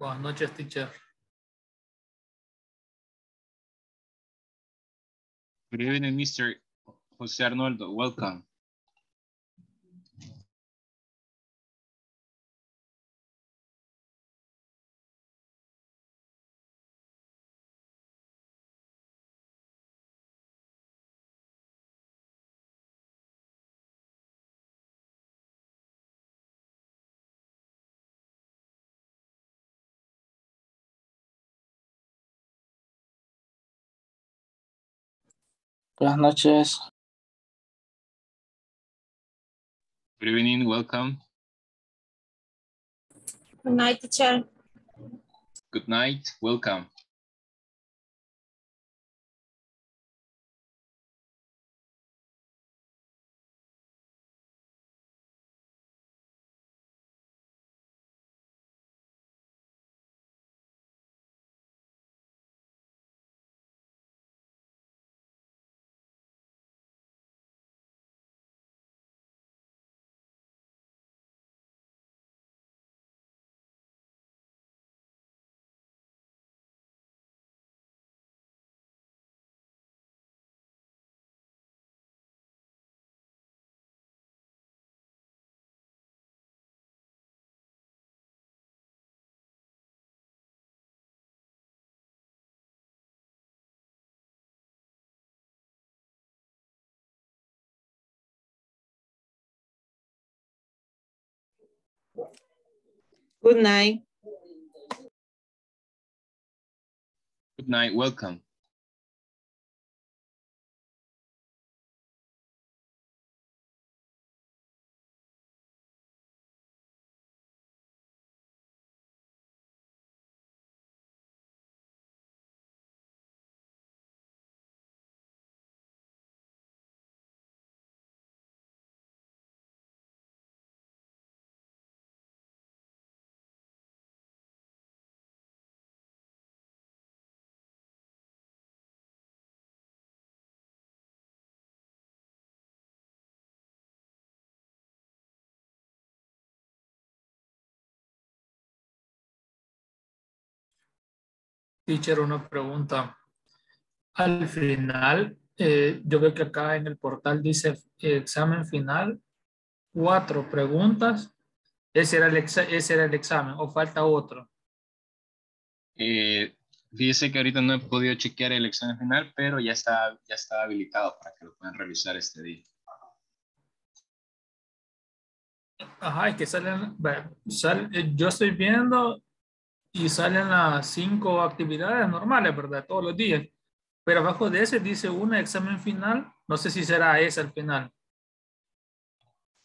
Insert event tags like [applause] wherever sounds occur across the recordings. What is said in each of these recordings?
Buenas noches, teacher. Good evening, Mr. Jose Arnoldo. Welcome. Buenas noches. Good evening, welcome. Good night, teacher. Good night, welcome. Good night. Good night, welcome. Teacher, una pregunta. Al final, eh, yo veo que acá en el portal dice examen final, cuatro preguntas. Ese era el, exa- ese era el examen o falta otro. Eh, fíjese que ahorita no he podido chequear el examen final, pero ya está, ya está habilitado para que lo puedan revisar este día. Ajá, es que salen, sal- eh, yo estoy viendo y salen las cinco actividades normales, ¿verdad? Todos los días. Pero abajo de ese dice un examen final. No sé si será ese al final.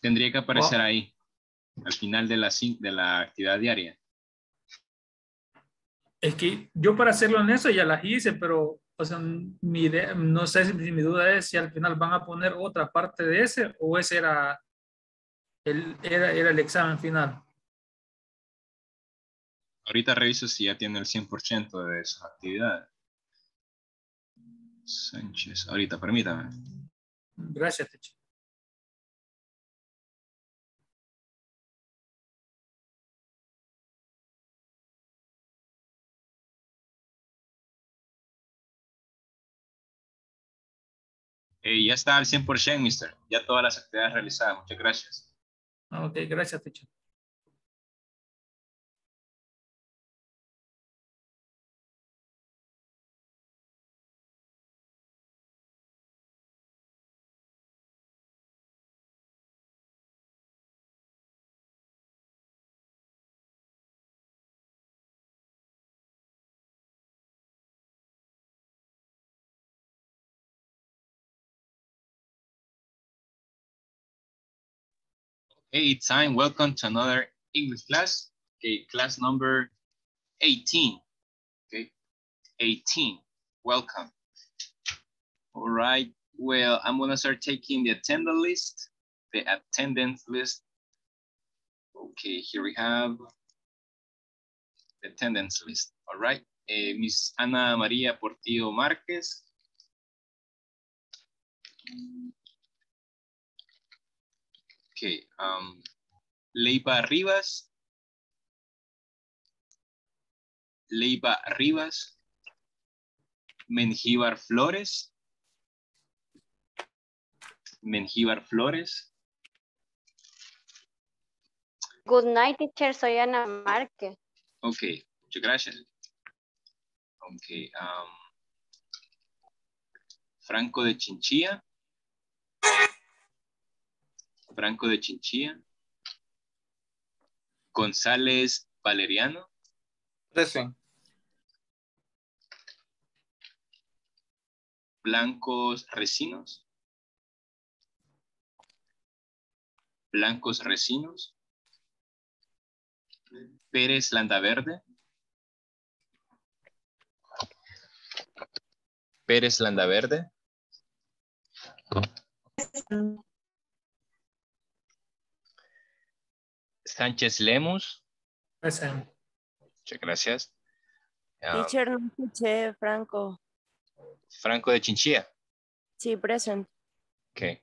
Tendría que aparecer Oh. ahí, al final de la, de la actividad diaria. Es que yo para hacerlo en eso ya las hice, pero o sea, mi idea- no sé si mi duda es si al final van a poner otra parte de ese o ese era el, era, era el examen final. Ahorita reviso si ya tiene el 100% de sus actividades. Sánchez, ahorita permítame. Gracias. Eh, ya está al 100%, mister. Ya todas las actividades realizadas. Muchas gracias. Ok, gracias, teacher. Hey, time. Welcome to another English class. Okay, class number 18. Okay, 18. Welcome. All right. Well, I'm gonna start taking the attendance list. The attendance list. Okay, here we have the attendance list. All right. Eh, Miss Ana María Portillo Márquez. Okay. Um, Leiva Rivas. Leiva Rivas, Mengíbar Flores, Mengíbar Flores, Good night, teacher. Soy Ana Márquez. Ok, muchas gracias. Ok. um, Franco de Chinchilla. Franco de Chinchilla. González Valeriano. Present. Blancos Recinos. Blancos Recinos. Pérez Landaverde. Pérez Landaverde. Sánchez Lemus. Present. Muchas gracias. Ah, Teacher, no escuché, Franco. Franco de Chinchilla. Sí, present. Ok.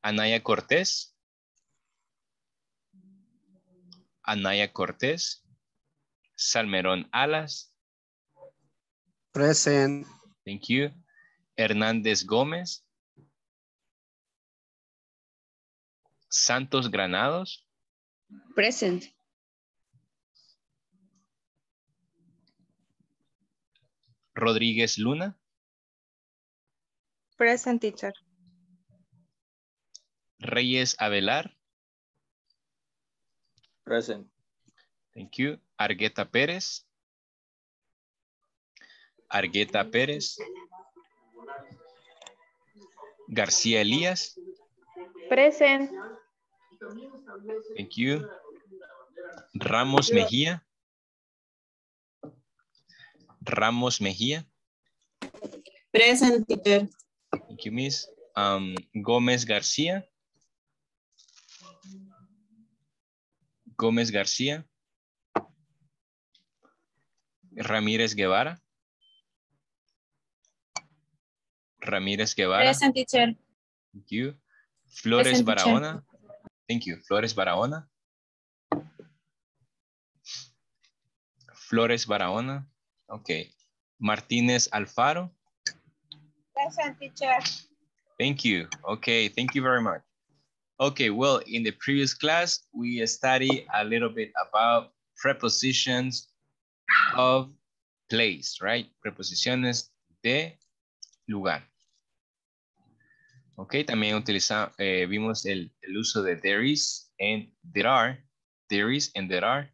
Anaya Cortés. Anaya Cortés. Salmerón Alas. Present. Thank you. Hernández Gómez. Santos Granados. Present. Rodríguez Luna. Present, teacher. Reyes Avelar. Present. Thank you. Argueta Pérez. Argueta Pérez. García Elías. Present. Thank you. Ramos Mejía. Ramos Mejía. Present, teacher. Thank you, Miss. Um, Gómez García. Gómez García. Ramírez Guevara. Ramírez Guevara. Present, teacher. Thank you. Flores Present, teacher. Barahona. Thank you. Flores Barahona. Flores Barahona. Okay. Martínez Alfaro. Present, teacher. Thank you. Okay, thank you very much. Okay, well, in the previous class, we studied a little bit about prepositions of place, right? Preposiciones de lugar. Ok, también utilizamos, vimos el, el uso de there is and there are, there is and there are.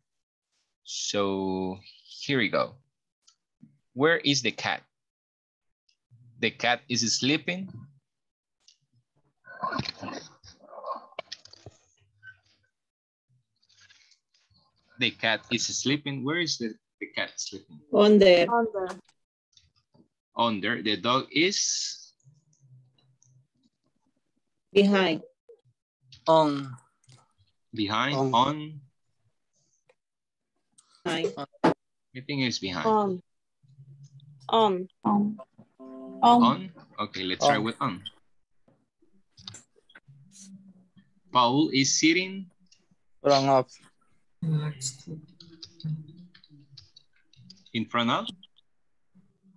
So here we go. Where is the cat? The cat is sleeping. The cat is sleeping. Where is the, the cat sleeping? On. Under. Under. The dog is Behind. On. behind. On. On. Behind. I think it's behind. On. On. On. On. Okay, let's try with on. Paul is sitting Wrong off. Next. in front of.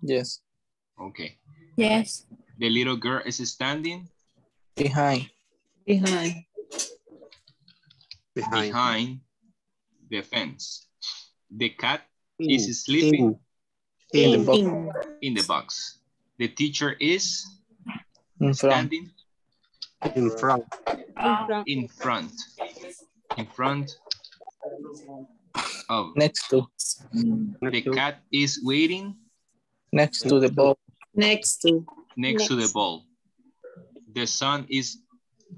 Yes. Okay. Yes. The little girl is standing Behind. Behind. Behind. behind the fence. The cat In. is sleeping In. In the box. In. in the box. The teacher is In front. standing In front. in front. In front Oh. Next to. The cat is waiting Next to the ball. Next to. next to the ball. The sun is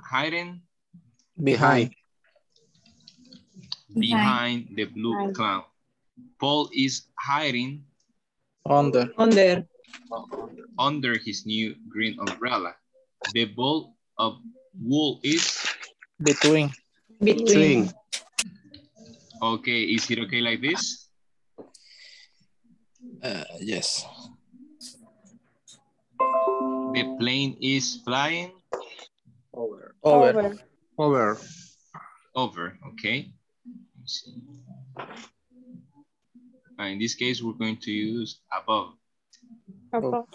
hiding Behind. behind the blue Behind. cloud. Paul is hiding Under. On there. under his new green umbrella. The ball of wool is Between. Between. Okay. Is it okay like this? Uh, yes. The plane is flying Over. Over. Over. over. Okay. Let's see. Uh, in this case, we're going to use above. Above.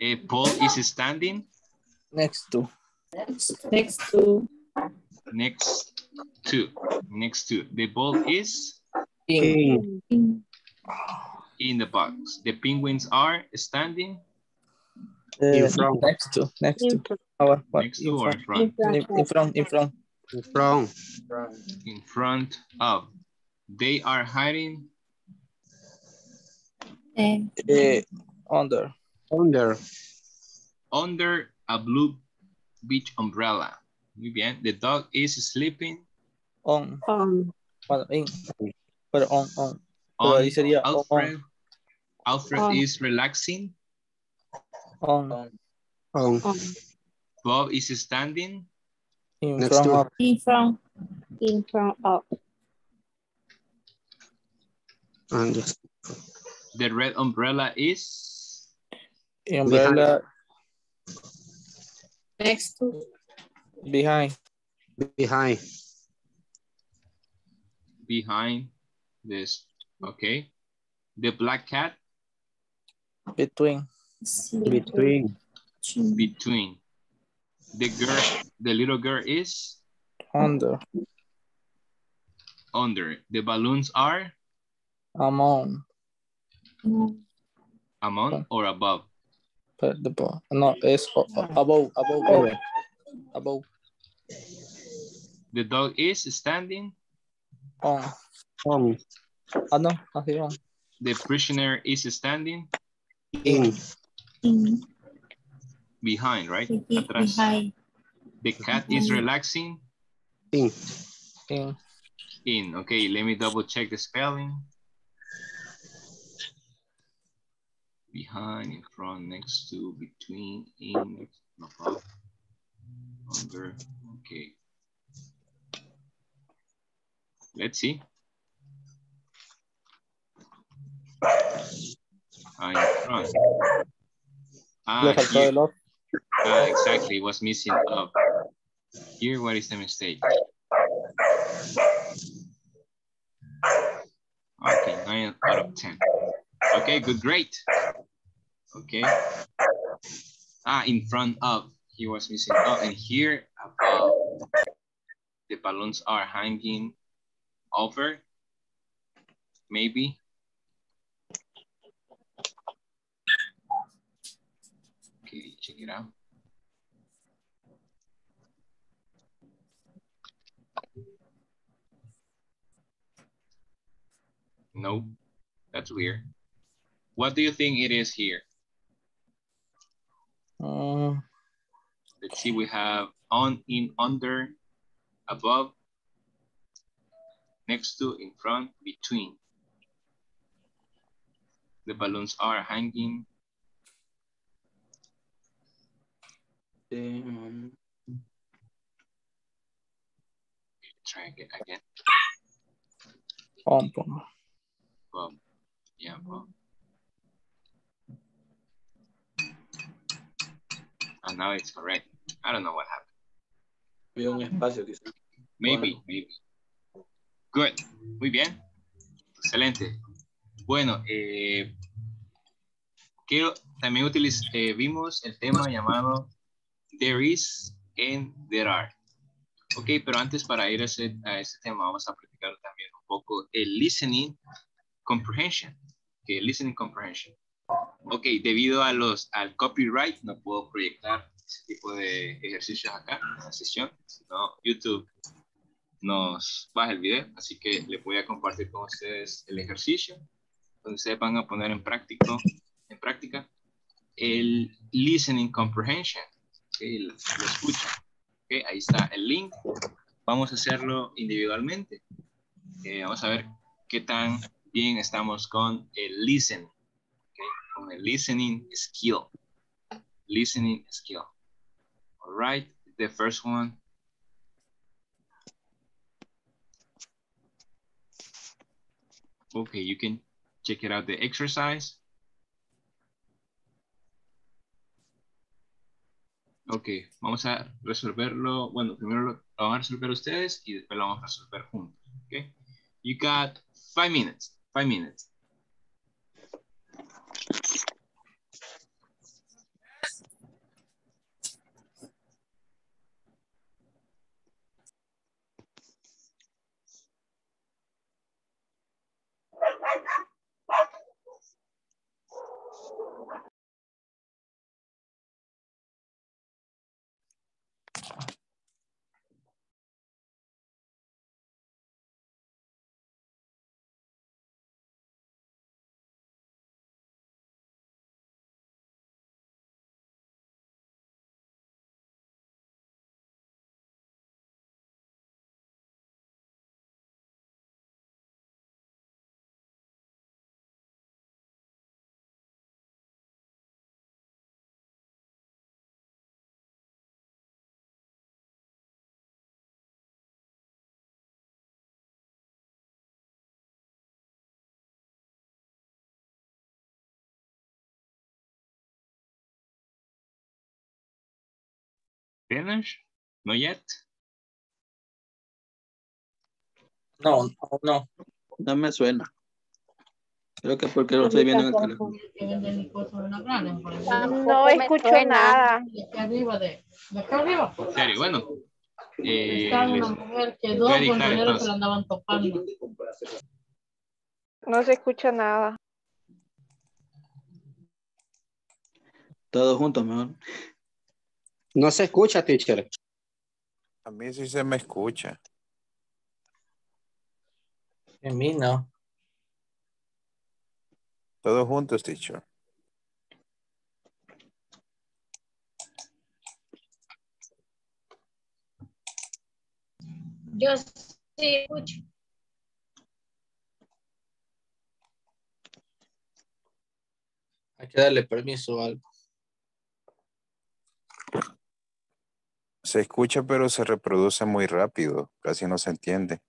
Uh, Paul is standing Next to. Next to. next to, next to. The ball is In. In. In the box. The penguins are standing Uh, front. next to. Next to. In front. Our, what? next in to or front. in front? In, in front. In front. In front. In front of. They are hiding Uh, under. Under. under a blue beach umbrella. Muy bien. The dog is sleeping On. On. Bueno, in. Pero on. On. Pero on ahí sería on. Alfred. Alfred On. is relaxing. On. On. On. Bob is standing. In Next front to. of. In front. In front of. And The red umbrella is Umbrella Next to. behind. behind. behind this. Okay. The black cat Between. Between. between. The girl, the little girl is Under. under. The balloons are Among. among or above. But the ball. No, it's o- o- above. Above. Above. Above. The dog is standing. On. On. Ah, no. Así on. The prisoner is standing In. In. behind, right? Atrás. Behind. The cat is relaxing In. In. in. Okay, let me double check the spelling. Behind, in front, next to, between, in, above, under. Okay. Let's see. Ah, in front. Ah, here. Ah, exactly, was missing up. Here, what is the mistake? Okay, nine out of 10. Okay, good, great. Okay. Ah, in front of, he was missing up, and here above, the balloons are hanging over, maybe. Okay, check it out. Nope, that's weird. What do you think it is here? Mm, Let's see, we have on, in, under, above, next to, in front, between. The balloons are hanging. Um, Try again, again. on. po. Above. Yeah, above. And now it's correct. I don't know what happened. Un espacio quizás. Maybe, maybe. Good. Muy bien. Excelente. Bueno, eh, quiero, también utiliz, eh, vimos el tema llamado There is and There are. Ok, pero antes para ir a ese, a ese tema vamos a practicar también un poco el listening comprehension. Okay, listening comprehension. Ok, debido a los, al copyright no puedo proyectar ese tipo de ejercicios acá en la sesión, sino YouTube nos baja el video, así que les voy a compartir con ustedes el ejercicio, donde ustedes van a poner en, práctico, en práctica el listening comprehension, lo, escuchan. ¿okay? Ahí está el link, vamos a hacerlo individualmente, Eh, vamos a ver qué tan bien estamos con el listening, ¿okay? con el listening skill, listening skill. All right, the first one Okay, you can check it out, the exercise. Ok, vamos a resolverlo. Bueno, primero lo, van a resolver ustedes y después lo vamos a resolver juntos. Ok. You got five minutes. Five minutes. Finish? Not yet? No, no, no. No me suena. Creo que porque lo estoy viendo en el teléfono. No escucho nada. En serio, bueno. Eh, Está les- una mujer que dos compañeros se la andaban topando. No se escucha nada. Todos juntos, mejor. No se escucha, teacher. A mí sí se me escucha. En mí no. Todos juntos, teacher. Yo sí escucho. Hay que darle permiso o algo. Se escucha, pero se reproduce muy rápido. Casi no se entiende.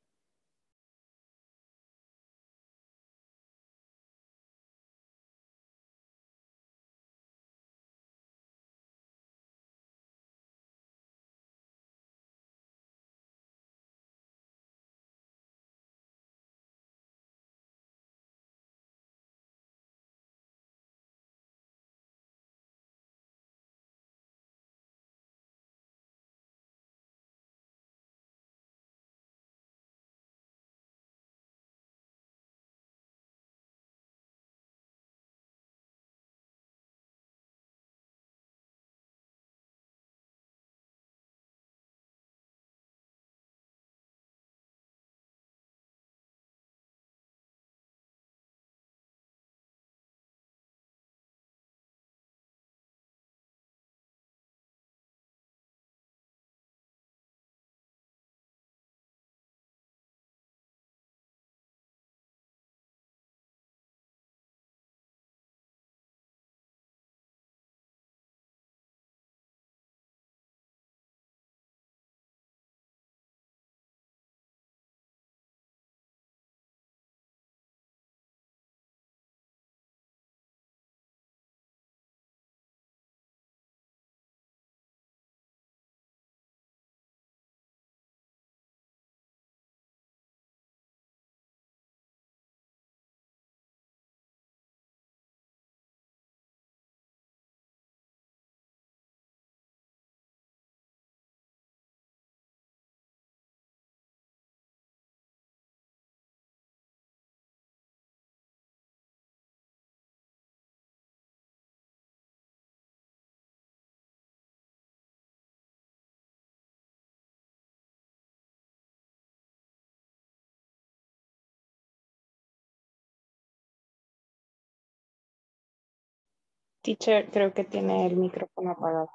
Teacher, creo que tiene el micrófono apagado.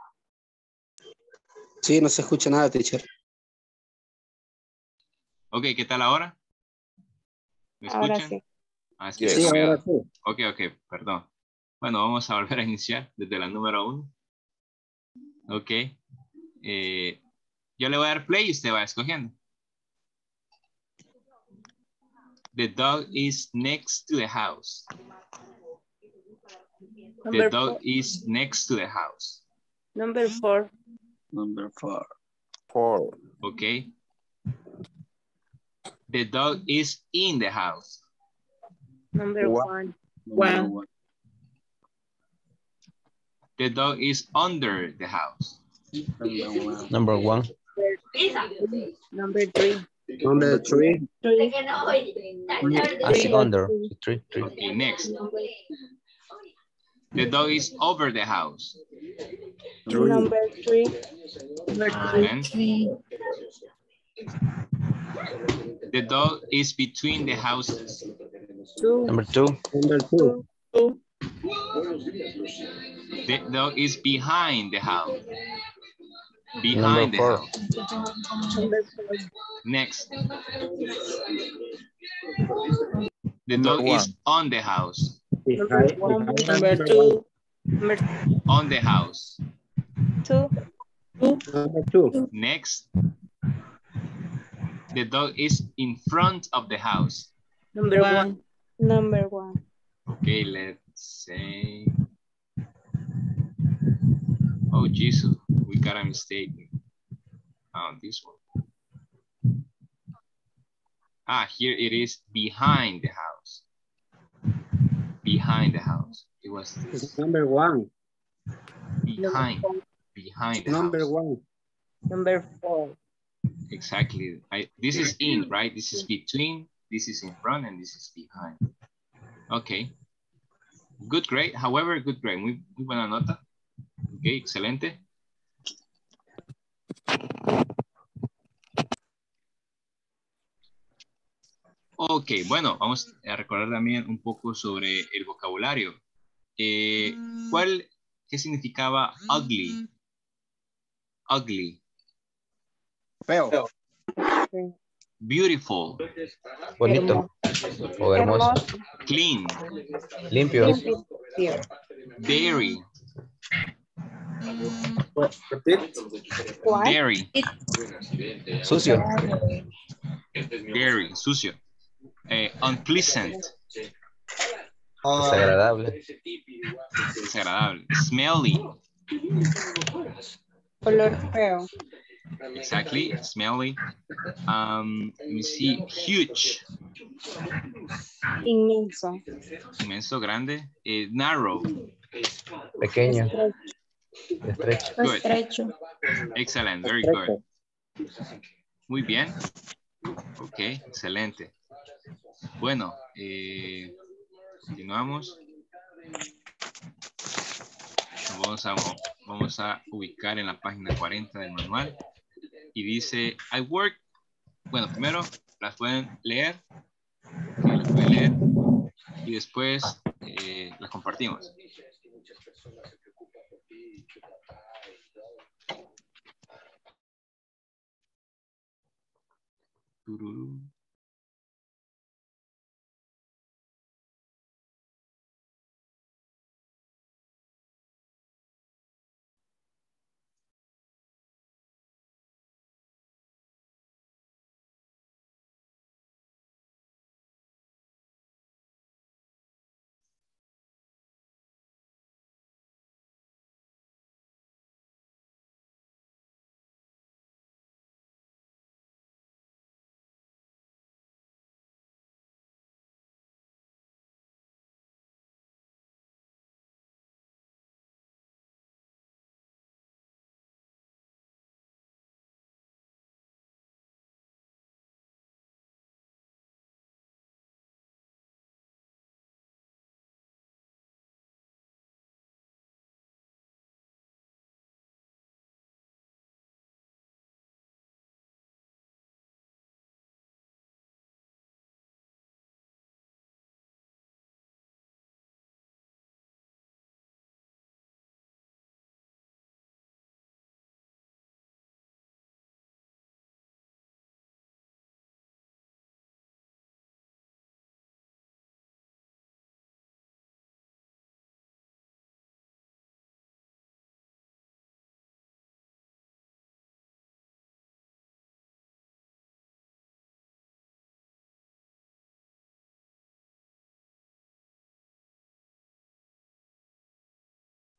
Sí, no se escucha nada, teacher. Ok, ¿qué tal ahora? ¿Me Ahora escuchan? sí. Ah, es que Sí, ahora sí. Ok, ok, perdón. Bueno, vamos a volver a iniciar desde la número uno. Ok. Eh, yo le voy a dar play y usted va escogiendo. The dog is next to the house. The dog four. is next to the house. Number four. Number four. Four. Okay. The dog is in the house. Number One. one. Number One. one. The dog is under the house. Number one. Number one. Number three. Number three. Three. Así under. Three, three. Okay, next. The dog is over the house. Three. Number three. And Three. the dog is between the houses. Two. Number two. Number two. Two. The dog is behind the house. Number Behind the four. house. Next. The Number dog is on the house. Behind- one. behind Number two. Number On the house. two. Number two. Next. The dog is in front of the house. Number One. one. Number one. Okay, let's say. Oh, Jesus, we got a mistake. Oh, this one. Ah, here it is behind the house. Behind the house. It was this. Number one. behind, behind the Number house. one. Number four. Exactly. I, this is in, right? This is between, this is in front, and this is behind. Okay. Good grade. However, good grade. Muy, muy buena nota. Ok, excelente. Ok, bueno, vamos a recordar también un poco sobre el vocabulario. Eh, ¿Cuál, qué significaba ugly? Ugly. Feo. Beautiful. Bonito. O hermoso. Clean. Limpio. Dairy. What? Dairy. Sucio. Dairy. Sucio. Eh, unpleasant. Desagradable. Desagradable. Smelly. Color feo. Exactly. Smelly. Um, let me see. Huge. Inmenso. Inmenso, grande. Eh, narrow. Pequeño. Estrecho. Good. Estrecho. Excellent. Very good. Muy bien. Ok, excelente. Bueno, eh, continuamos. Vamos a, vamos a ubicar en la página 40 del manual. Y dice, I work. Bueno, primero las pueden leer. Las. Y después eh, las compartimos.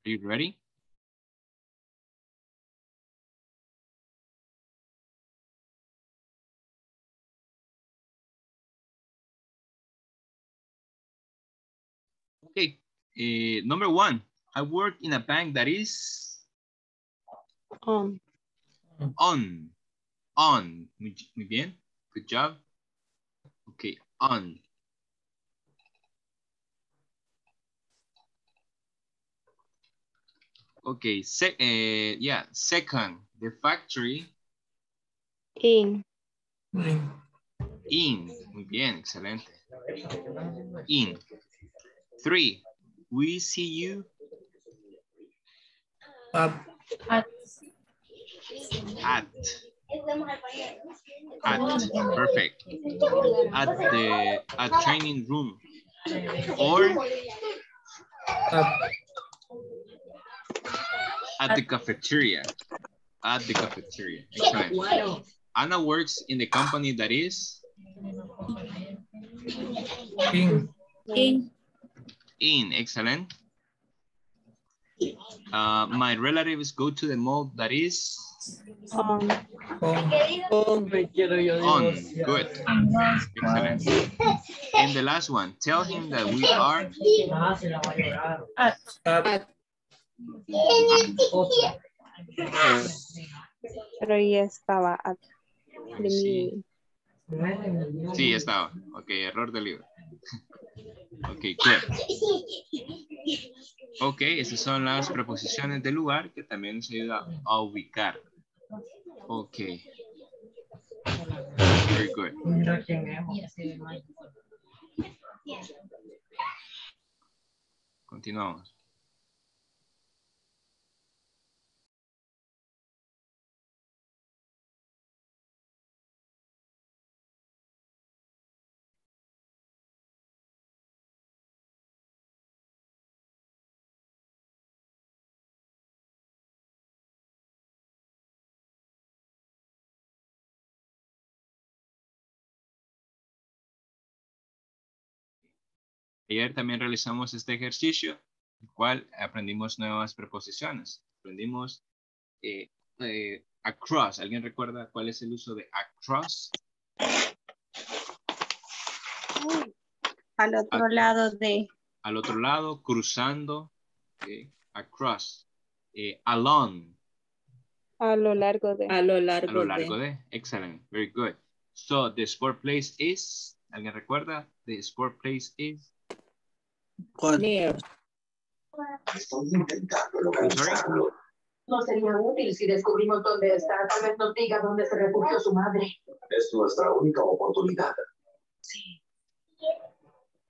Are you ready? Okay, uh, number one, I work in a bank that is on. On. On. Muy bien. Good job. Okay, on. Okay, se eh, yeah, second, the factory In. in. Muy bien, excelente. In. Three, we see you At, at. At, perfect. At the at training room. Or at, at the cafeteria. At the cafeteria. Excellent. Anna works in the company that is in, In. in. Excellent. Uh, my relatives go to the mall that is On. on, on. Good. Excellent. And the last one, tell him that we are at, Pero ya estaba Sí. Sí, estaba. Ok, error del libro. Ok, good. Ok, esas son las preposiciones del lugar que también nos ayuda a ubicar. Ok. Very good. Continuamos. Ayer también realizamos este ejercicio, el cual aprendimos nuevas preposiciones. Aprendimos eh, eh, across. ¿Alguien recuerda cuál es el uso de across? Al otro lado de. Al otro lado, cruzando, across. Eh, along, A lo largo de. A lo a largo, lo largo de. de. Excellent, very good. So, the sport place is, ¿alguien recuerda? The sport place is, What? Near. I'm sorry? No sería útil si descubrimos dónde está. Tal vez nos diga dónde se refugió su madre. Es nuestra única oportunidad. Sí.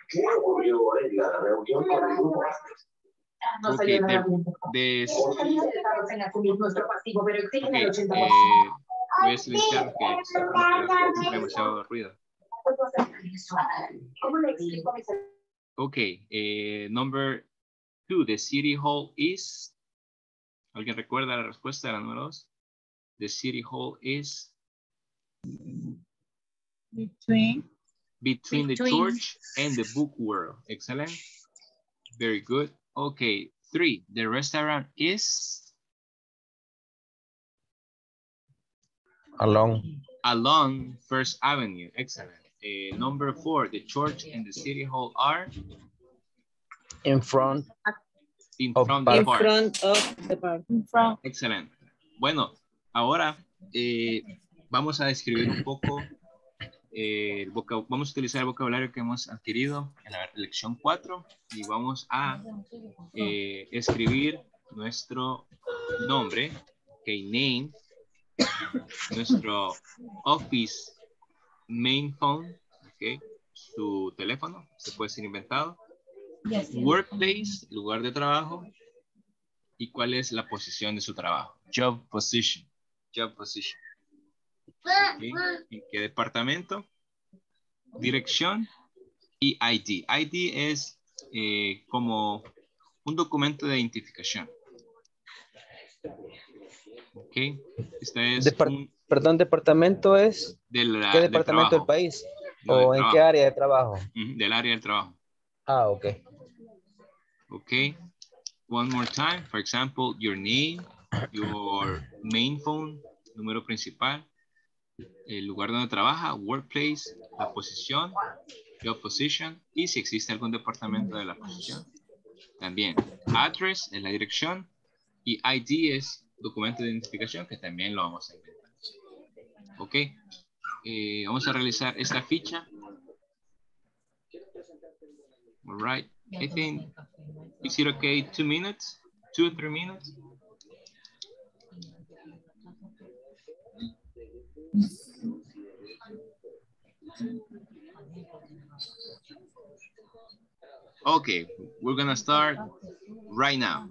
¿Qué ocurrió en la reunión con el grupo? Ah, No Ok, salió nada de- de- Están interesados en asumir nuestro pasivo, pero exigen ok, el eh, 80%. voy a silenciar porque es demasiado ruido. ¿Puedo hacer eso? ¿Cómo le explico a mis Okay, eh, number two, the city hall is. ¿Alguien recuerda la respuesta de la número dos? The city hall is Between. between the church and the book world. Excellent. Very good. Okay, three, the restaurant is Along. along First Avenue. Excellent. Eh, number four, the church and the city hall are In front. in Of front the park. front of the park. In front. Excelente. Bueno, ahora eh, vamos a describir un poco, eh, el vamos a utilizar el vocabulario que hemos adquirido en la lección 4 y vamos a eh, escribir nuestro nombre, ok, name, nuestro office main phone, ok, su teléfono, se puede ser inventado, workplace, lugar de trabajo, y cuál es la posición de su trabajo. Job position. Job position. Ok, ¿En qué departamento? Dirección y ID. ID es eh, como un documento de identificación. Ok. Este es un Perdón, departamento es. de la- ¿Qué departamento del país? No, del ¿O en qué área de trabajo? Del área del trabajo. Ah, ok. Okay. One more time. For example, your name, your main phone, número principal, el lugar donde trabaja, workplace, la posición job position y si existe algún departamento de la posición. También address es la dirección y ID es documento de identificación que también lo vamos a inventar. Ok. Eh, vamos a realizar esta ficha. All right. I think, is it okay? Two minutes? Two, three minutes? Okay, we're gonna start right now.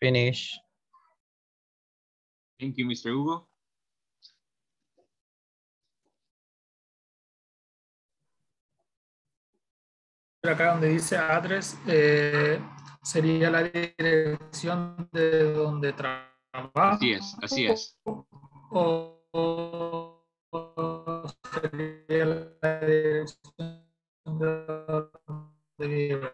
Finish. Thank you, Mr. Hugo. Acá donde dice address, eh, sería la dirección de donde trabaja. Así es, así es. O, o sería la dirección de donde vive.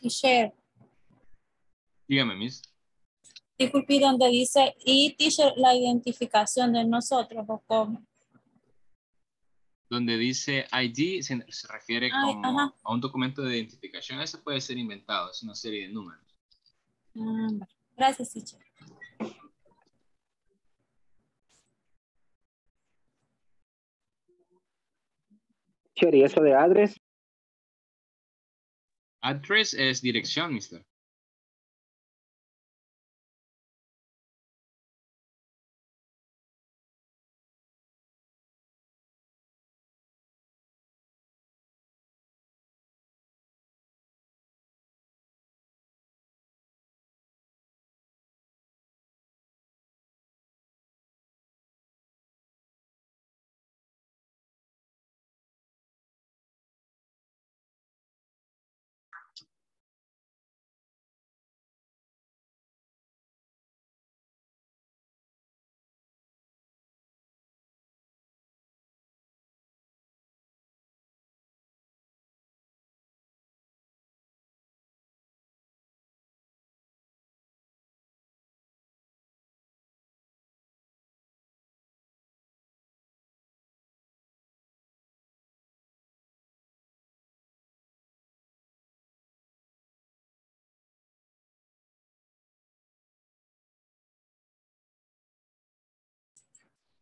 Teacher, Dígame, Miss. disculpe, donde dice y teacher, la identificación de nosotros o cómo. Donde dice ID se, se refiere Ay, como a un documento de identificación. Eso puede ser inventado, es una serie de números. Ah. Gracias, teacher. Teacher, ¿y eso de address? Address es dirección, mister.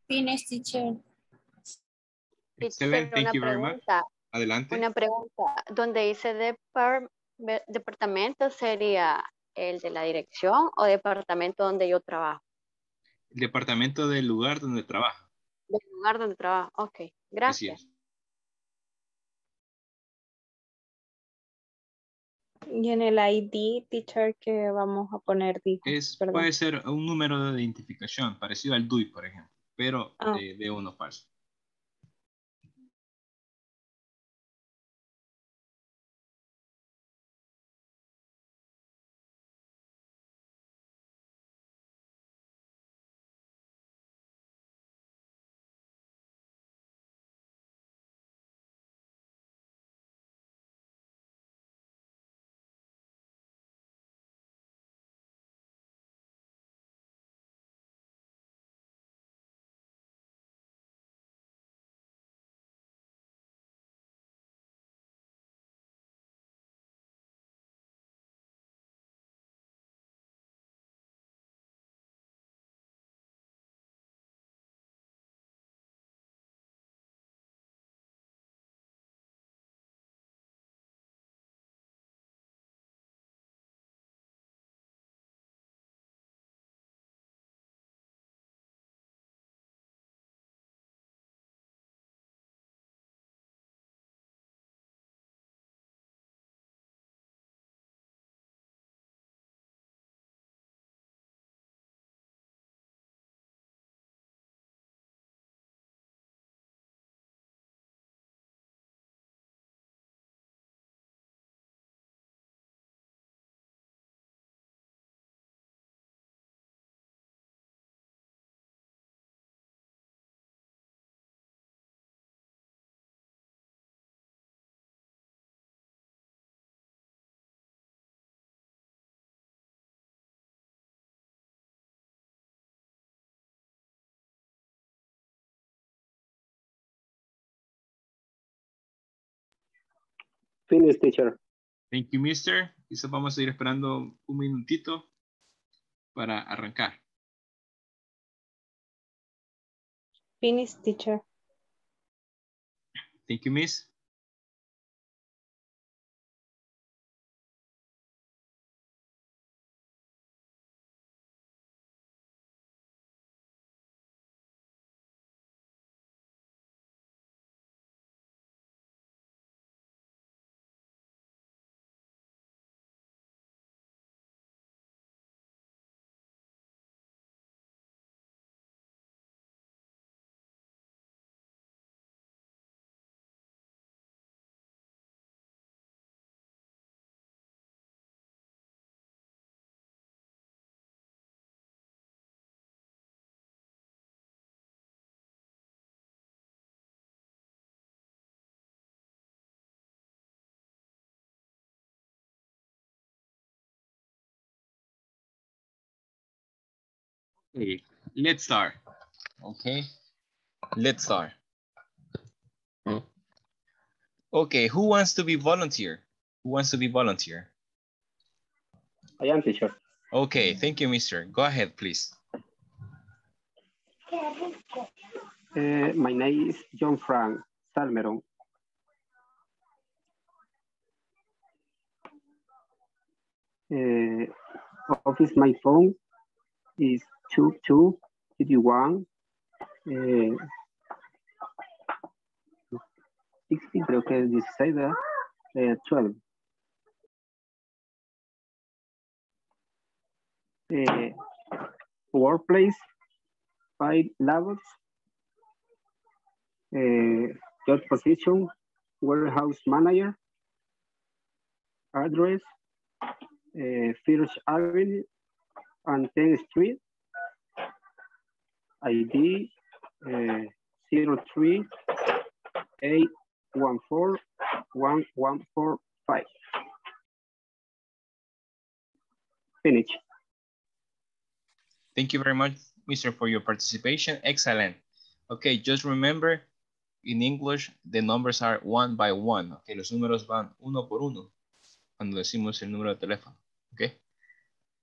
Finish, teacher. Excellent, Teacher, thank una you very much. pregunta, Adelante. Una pregunta. Donde dice depar- ve- departamento sería el de la dirección o departamento donde yo trabajo. El departamento del lugar donde trabaja. Del lugar donde trabajo. Ok, Así gracias. es. Y en el ID, teacher, que vamos a poner, dijo. Es, perdón. puede ser un número de identificación, parecido al DUI, por ejemplo, pero Ah. de, de uno falso. Finish, teacher. Thank you, mister. Quizás vamos a ir esperando un minutito para arrancar. Finish, teacher. Thank you, miss. Okay, let's start. Okay, let's start. Okay, who wants to be volunteer? Who wants to be volunteer? I am teacher. Okay, thank you, mister. Go ahead, please. Uh, my name is John Frank Salmeron. Uh, office my phone is two two fifty one? Uh, sixty creo que es 16 ¿verdad? Eh, 12 Eh, workplace five levels. Uh, job position warehouse manager address uh, First Avenue and 10th Street ID uh, 03 814 1145 finish Thank you very much, mister, for your participation. Excellent. Okay, just remember, in English, the numbers are one by one. Okay, los números van uno por uno cuando decimos el número de teléfono. Okay.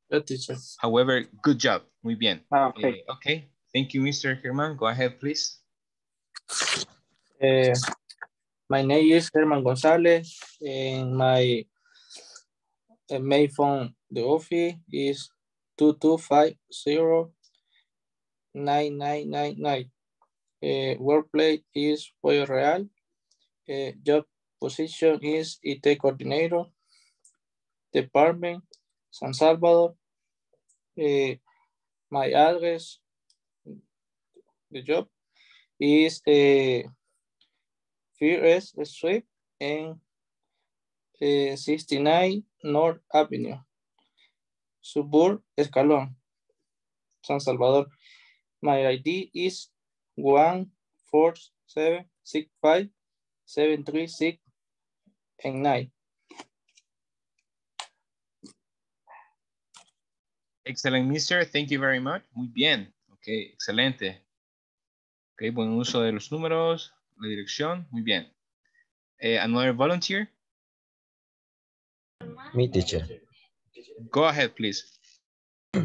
Yeah, teacher. However, good job. Muy bien. Ah, okay. Eh, okay, Thank you, Mr. Herman. Go ahead, please. Uh, my name is Herman Gonzalez and my uh, mail phone, the office is 2250 9999. Uh, workplace is Pollo Real. Uh, job position is IT coordinator. Department, San Salvador. Uh, my address, the job is uh, Street and uh, 69 North Avenue, Suburb Escalón, San Salvador. My ID is one four seven six five seven three six and nine. Excellent, mister. Thank you very much. Muy bien. Ok, excelente. Ok, buen uso de los números, la dirección. Muy bien. Eh, another volunteer? Me, teacher. Go ahead, please. [clears throat]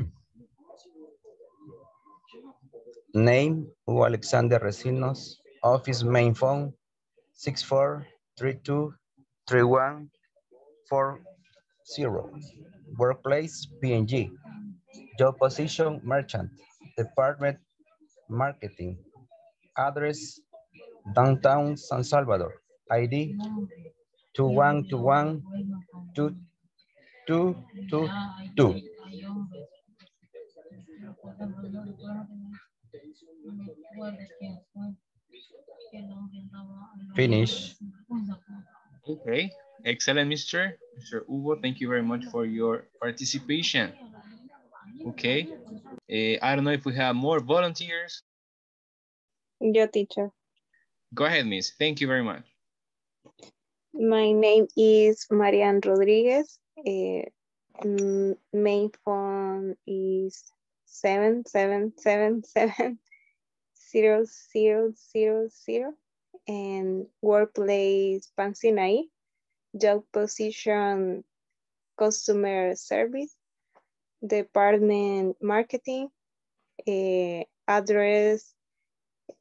Name, Alexander Recinos. Office main phone, 64323140. Workplace, PNG. Job position, merchant. Department, marketing. Address, downtown San Salvador. ID, 2121-2222. Finish. Okay, excellent, Mr. Mr. Hugo, thank you very much for your participation. Okay, Eh, I don't know if we have more volunteers. Yo, teacher. Go ahead, miss. Thank you very much. My name is Marian Rodriguez. Eh, mm, main phone is seven seven seven [laughs] seven zero zero zero zero and workplace Pansinai. Job position customer service. Department marketing. eh, address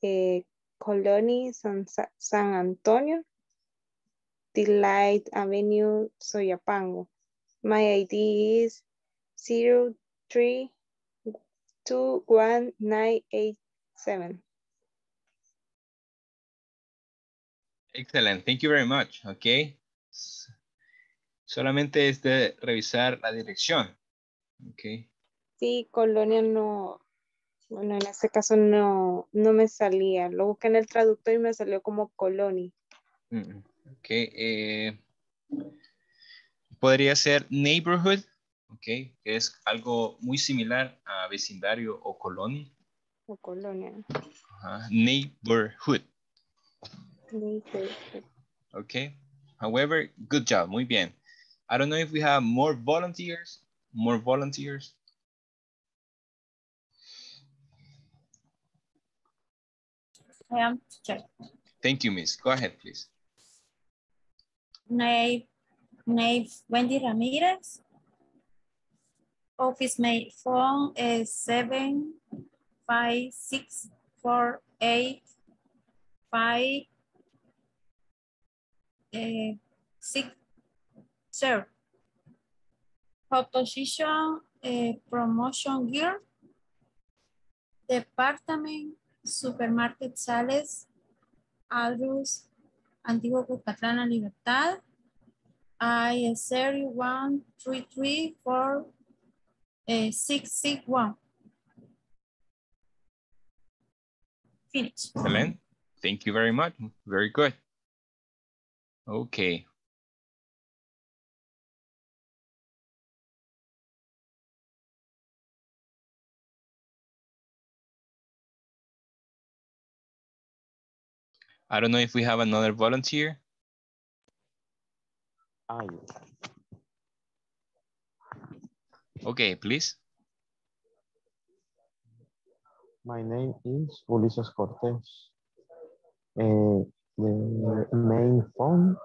eh, Colony San, Sa- San Antonio. Delight Avenue, Soyapango. My ID is zero three two one nine eight seven. Excellent, thank you very much. Okay. Solamente es de revisar la dirección. Okay. Sí, Colonia no, bueno, en este caso no, no me salía. Lo busqué en el traductor y me salió como Colony. Mm, Ok. eh, podría ser neighborhood. Ok. que es algo muy similar a vecindario o colonia. O Colonia. Ajá, Neighborhood. Neighborhood. Okay. However, good job. Muy bien. I don't know if we have more volunteers. More volunteers. I am teacher. Thank you, miss. Go ahead, please. Name, name Wendy Ramirez. Office mate phone is seven five six four eight five eh, six zero. Her position eh, promotion gear. Department Supermarket Sales Aldrus Antiguo Cucatlán La Libertad. I three three four eh, six six one. Finish. Excellent. Thank you very much. Very good. Okay. I don't know if we have another volunteer. Okay, please. My name is Ulises Cortés. Uh, the main phone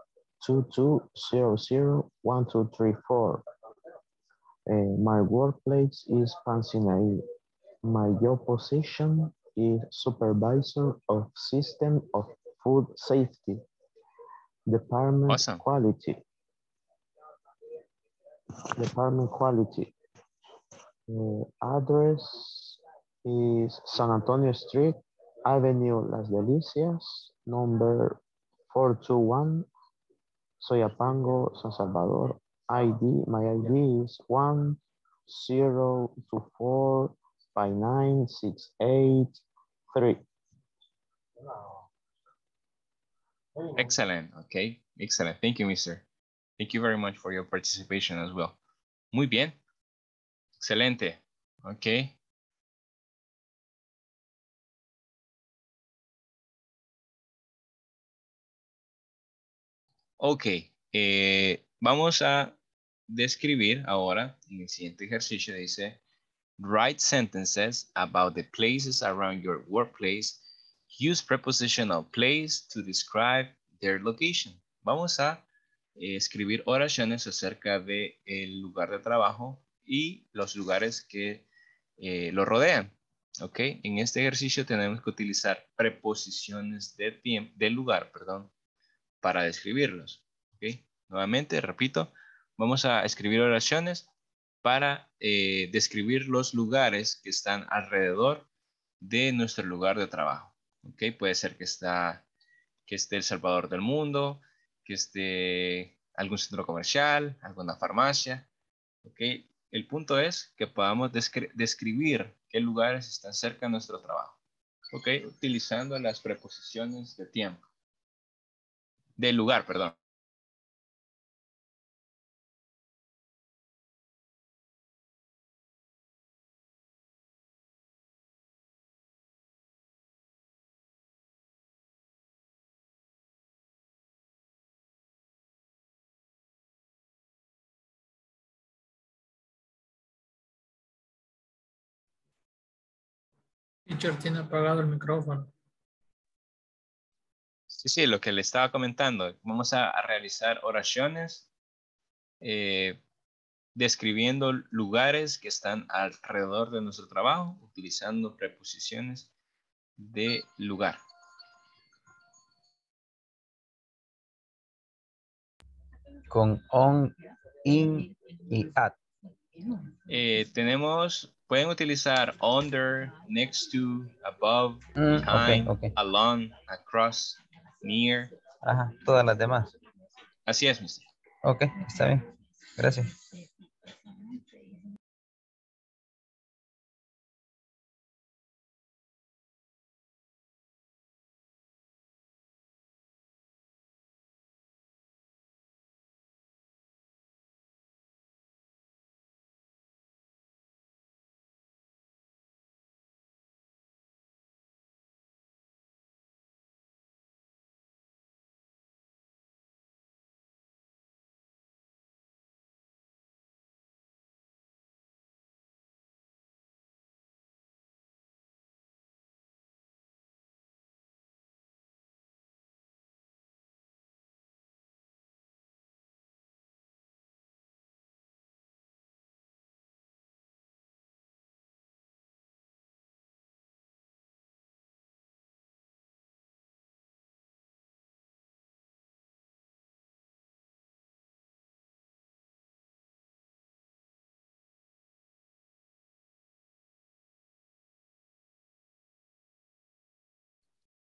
two two zero zero one two three four. Uh, my workplace is Pansinai. My job position is supervisor of system of food safety, department Awesome. quality, department quality. Uh, address is San Antonio Street, Avenue Las Delicias, number 421, Soyapango, San Salvador. ID, my ID is one zero two four five nine six eight three. Excellent. Okay. Excellent. Thank you, mister. Thank you very much for your participation as well. Muy bien. Excelente. Okay. Ok. eh, vamos a describir ahora en el siguiente ejercicio. Dice, write sentences about the places around your workplace. Use prepositional place to describe their location. Vamos a eh, escribir oraciones acerca de el lugar de trabajo y los lugares que eh, lo rodean. ¿Ok? En este ejercicio tenemos que utilizar preposiciones de tiempo, de lugar, perdón, para describirlos. ¿Ok? Nuevamente, repito, vamos a escribir oraciones para eh, describir los lugares que están alrededor de nuestro lugar de trabajo. ¿Ok? Puede ser que, está, que esté el Salvador del mundo, que esté algún centro comercial, alguna farmacia. ¿Ok? El punto es que podamos descri- describir qué lugares están cerca de nuestro trabajo. ¿Ok? Utilizando las preposiciones de tiempo. Del lugar, perdón. Teacher tiene apagado el micrófono. Sí, sí, lo que le estaba comentando. Vamos a, a realizar oraciones eh, describiendo lugares que están alrededor de nuestro trabajo, utilizando preposiciones de lugar. Con on, in y at. Eh, tenemos, pueden utilizar under, next to, above, Mm, behind, along, across, near. Ajá, todas las demás. Así es, mister. Ok, está bien. Gracias.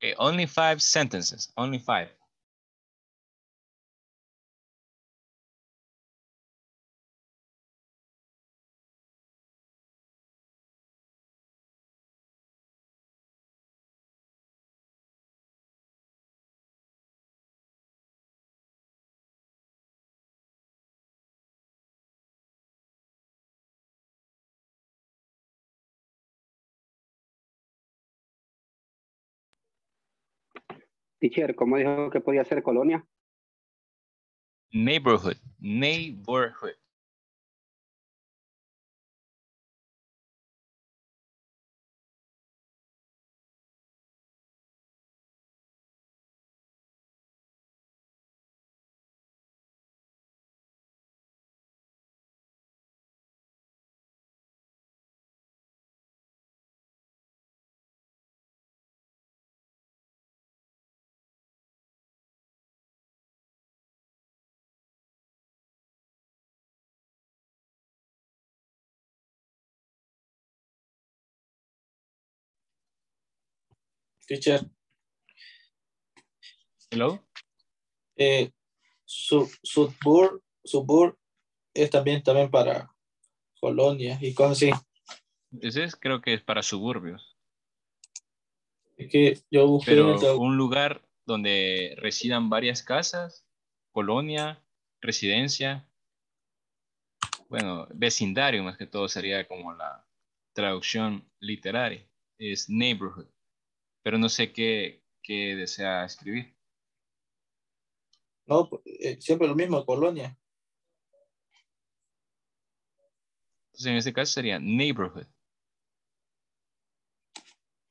Okay, only five sentences, only five. Teacher, ¿cómo dijo que podía ser colonia? Neighborhood, neighborhood. Teacher, Hello. eh, es también, también para colonias y cosas así. Ese es, creo que es para suburbios. Es que yo busqué Pero el un lugar donde residan varias casas, colonia, residencia, bueno, vecindario más que todo sería como la traducción literaria, es neighborhood, pero no sé qué, qué desea escribir. No, eh, siempre lo mismo, colonia. Entonces en este caso sería neighborhood.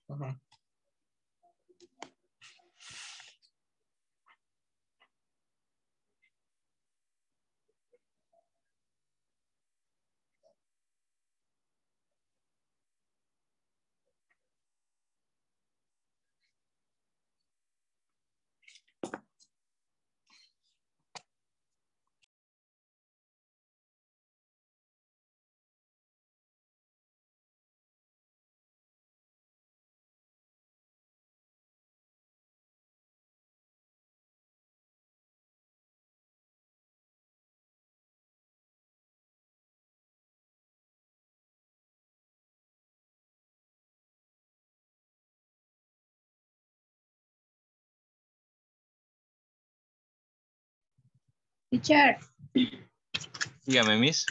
Ajá. Teacher, Dígame, Miss.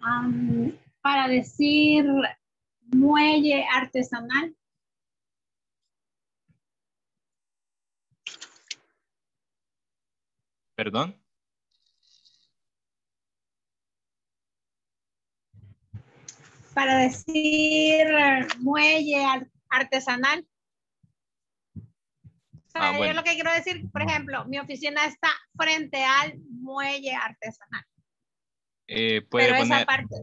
am, para decir muelle artesanal, Perdón. para decir muelle ar- artesanal. O sea, Ah, yo lo que quiero decir, por ejemplo, mi oficina está frente al muelle artesanal. Eh, puede Pero poner esa parte,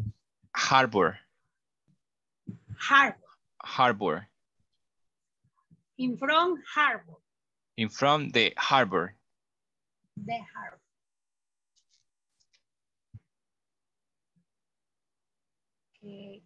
harbor, harbor, harbor, in front harbor, in front the harbor. de harbor. Okay.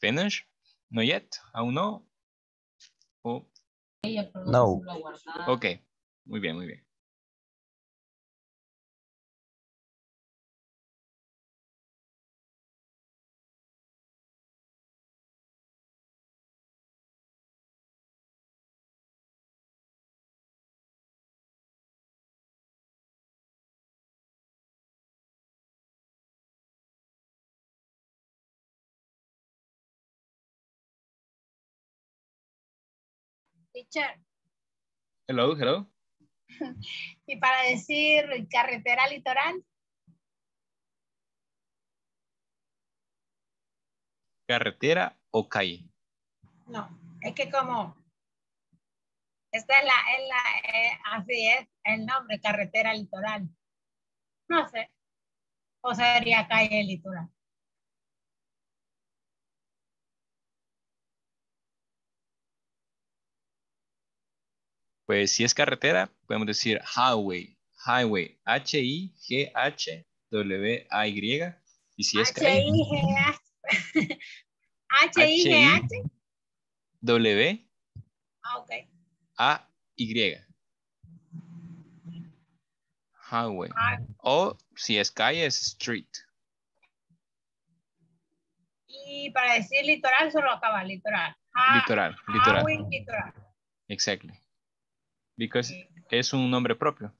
Finish? No yet, aún no. Oh, No. ok, muy bien, muy bien. Teacher, Hello, hello. [laughs] y para decir carretera litoral, ¿Carretera o calle? no, es que como esta es la, es la eh, así es el nombre, carretera litoral. No sé. O sería calle litoral. Pues si es carretera, podemos decir highway, highway, H-I-G-H-W-A-Y. Y si es calle, H-I-G-H. Ah, ok. Highway. O si es calle, es street. Y para decir litoral, solo acaba litoral. Litoral, litoral. highway, litoral. Exactly. Because es un nombre propio.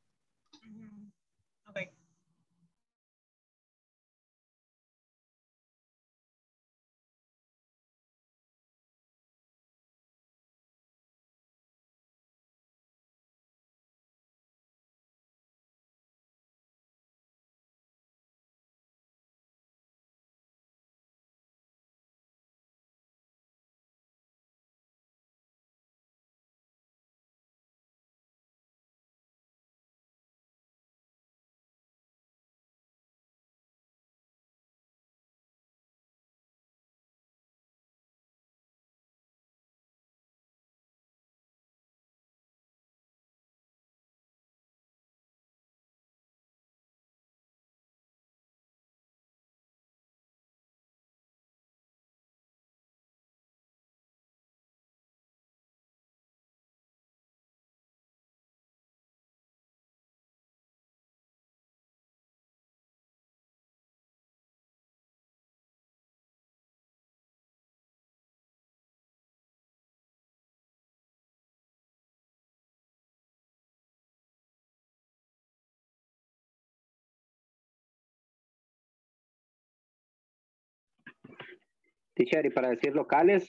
Teacher, y para decir locales,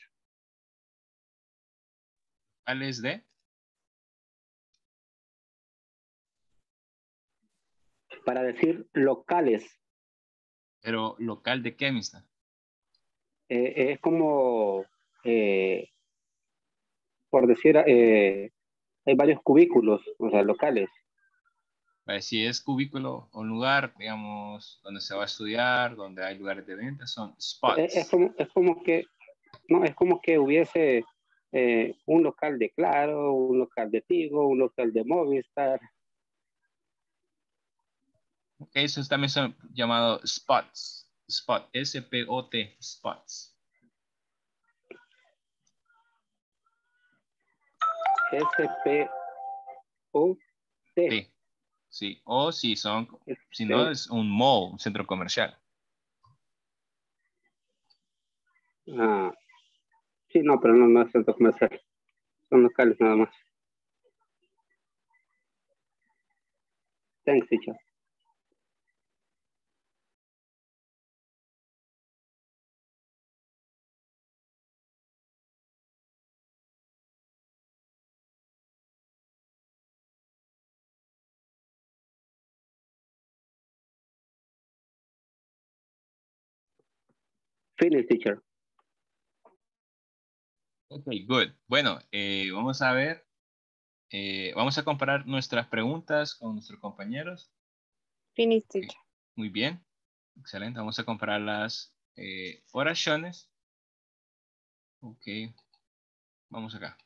¿Cuáles de? para decir locales, Pero local de qué, amistad? eh, es como, eh, por decir, eh, hay varios cubículos, o sea, locales. Vale, si es cubículo o lugar, digamos, donde se va a estudiar, donde hay lugares de venta, son spots. Es, es como, es como que, no, es como que hubiese eh, un local de Claro, un local de Tigo, un local de Movistar. Ok, esos también son llamados spots. Spot, S-P-O-T, spots. S-P-O-T. Sí. O si son, si no, es un mall, un centro comercial. Ah, sí, no, pero no, no es centro comercial. Son locales nada más. Thanks, teacher. Finish, teacher. Ok, good. Bueno, eh, vamos a ver. eh, vamos a comparar nuestras preguntas con nuestros compañeros. Finish, teacher. Muy bien. Excelente. Vamos a comparar las eh, oraciones. Ok. Vamos acá.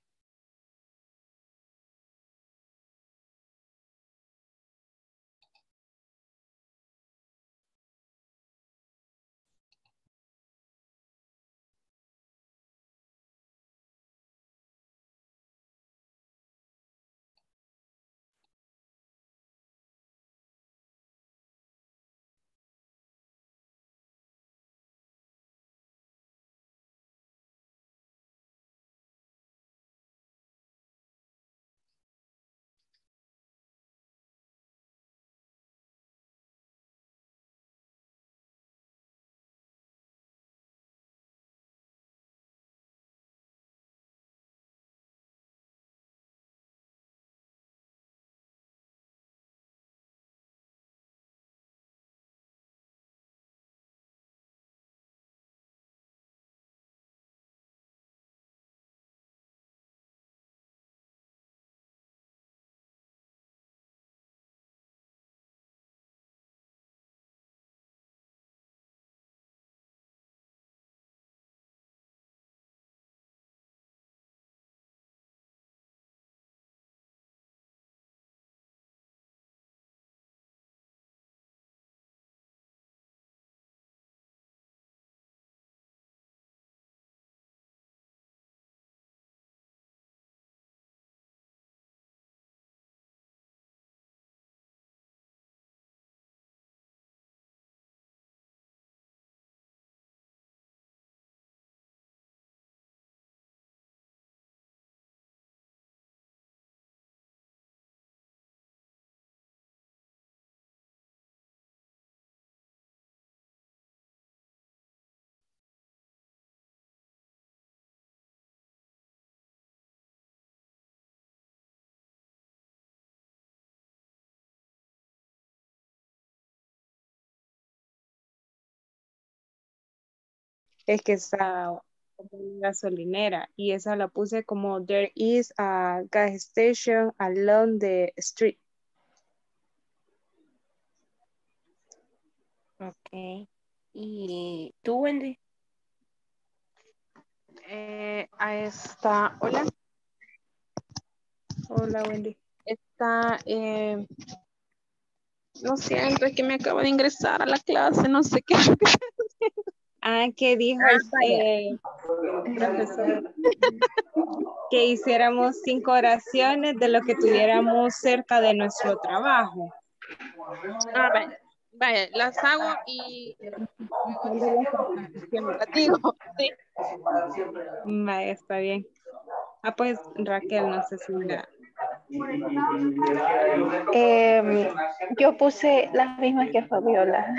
Es que está como una gasolinera y esa la puse como there is a gas station along the street. Ok. ¿Y tú, Wendy? Eh, a esta, hola. Hola, Wendy. Está, eh, lo siento, es que me acabo de ingresar a la clase, no sé qué. Ah, que dijo este profesor que hiciéramos cinco oraciones de lo que tuviéramos cerca de nuestro trabajo. Ah, vaya, vaya, las hago y las digo, sí. Vaya, está bien. Ah, pues Raquel, no sé si la... Em, yo puse las mismas que Fabiola.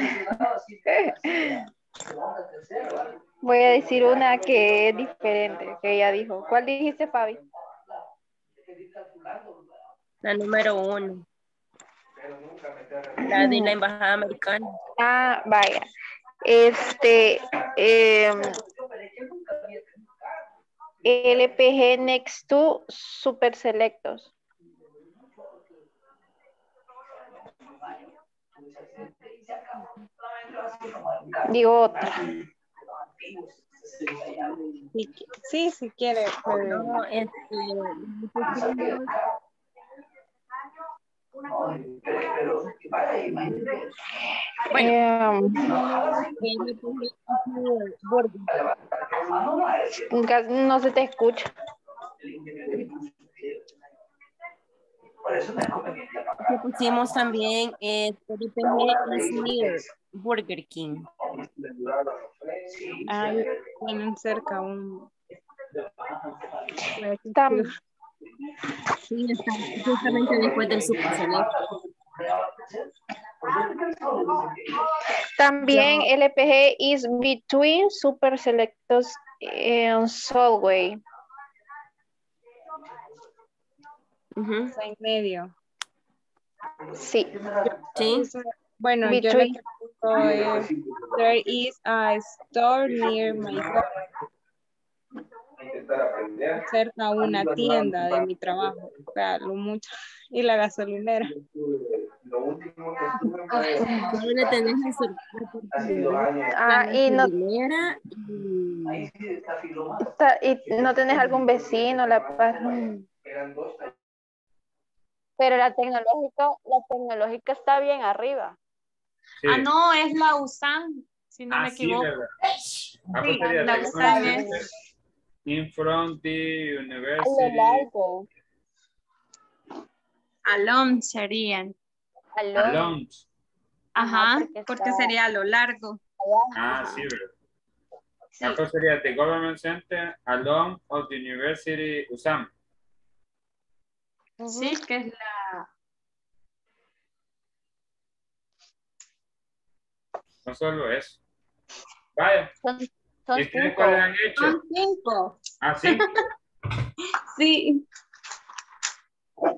Voy a decir una que es diferente, que ella dijo. ¿Cuál dijiste, Fabi? La número uno. La de la embajada americana. Ah, vaya. Este, em, LPG next to super selectos. Digo otra. Sí, sí, si quiere. puede. No, este, Em, casi no se te escucha. Que pusimos también eh, LPG is near Burger King. Ay, tienen cerca un... Tam- Sí, está justamente después del super selecto. También LPG is between super selectos and Solway. Está en medio. Sí. Sí. Bueno, yo pongo es, there is a store near my home. Cerca a una tienda de mi trabajo. O sea, lo mucho. [laughs] Y la gasolinera. Ah, y no, y no tenés algún vecino, la paz. Pero la tecnológica, la tecnológica está bien arriba. Ah, no, es la USAN, si no Ah, me sí, equivoco. ¿verdad? Ah, Sí, la USAN concept es- In front the A lo university. largo. Alon serían. Along. Ajá, porque porque está- sería a lo largo. Ah, sí, ¿verdad? Ah, pues sería the government center along of the university USAM. Sí, que es la... No solo eso. Vaya. Son, ¿Y son ustedes cinco. cuáles han hecho? Son cinco. Ah, sí. [laughs] Sí.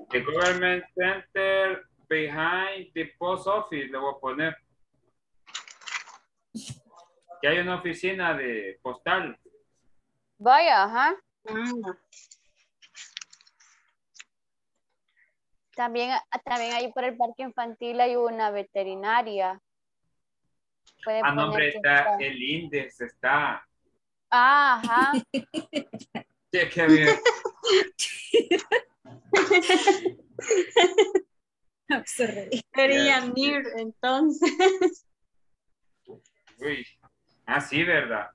The government center behind the post office, le voy a poner. Que hay una oficina de postal. Vaya, ajá. Ah, También, ah, también ahí por el parque infantil hay una veterinaria. Puede A nombre poner que está está- el índice, está. Ah, ajá. Sí, qué bien. Sería near, entonces. Uy. Ah, sí, ¿verdad?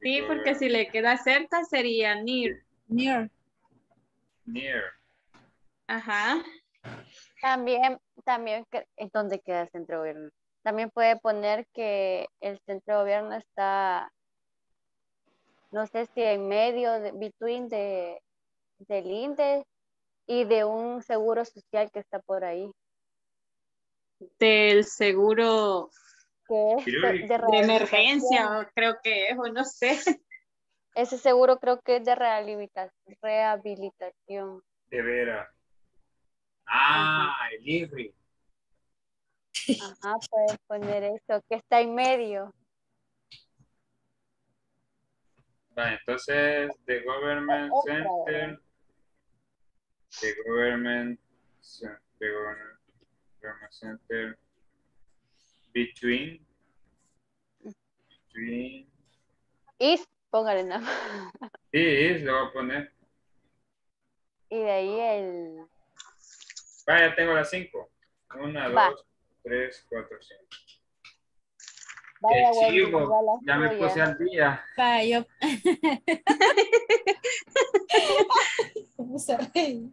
Sí, porque si le queda cerca sería near. Near. Near. Ajá. También, también, que- ¿en dónde queda el centro de gobierno? También puede poner que el centro de gobierno está, no sé si en medio, de, between de, del INDE y de un seguro social que está por ahí. Del seguro Que es de, de de emergencia, rehabilitación. creo que es, o no sé. Ese seguro creo que es de rehabilita- rehabilitación. De veras. Ah, el IRRI. Ajá, puedes poner eso, que está en medio. Va, entonces, the government center. The government, the government, center. Between. Between. Y póngale nada. Sí, es, lo voy a poner. Y de ahí el... Vaya, tengo las cinco. Una, Va. dos, tres, cuatro, cinco. Vaya, Qué chivo. Ya [laughs] me puse al día. Va, yo. Me puse a reír.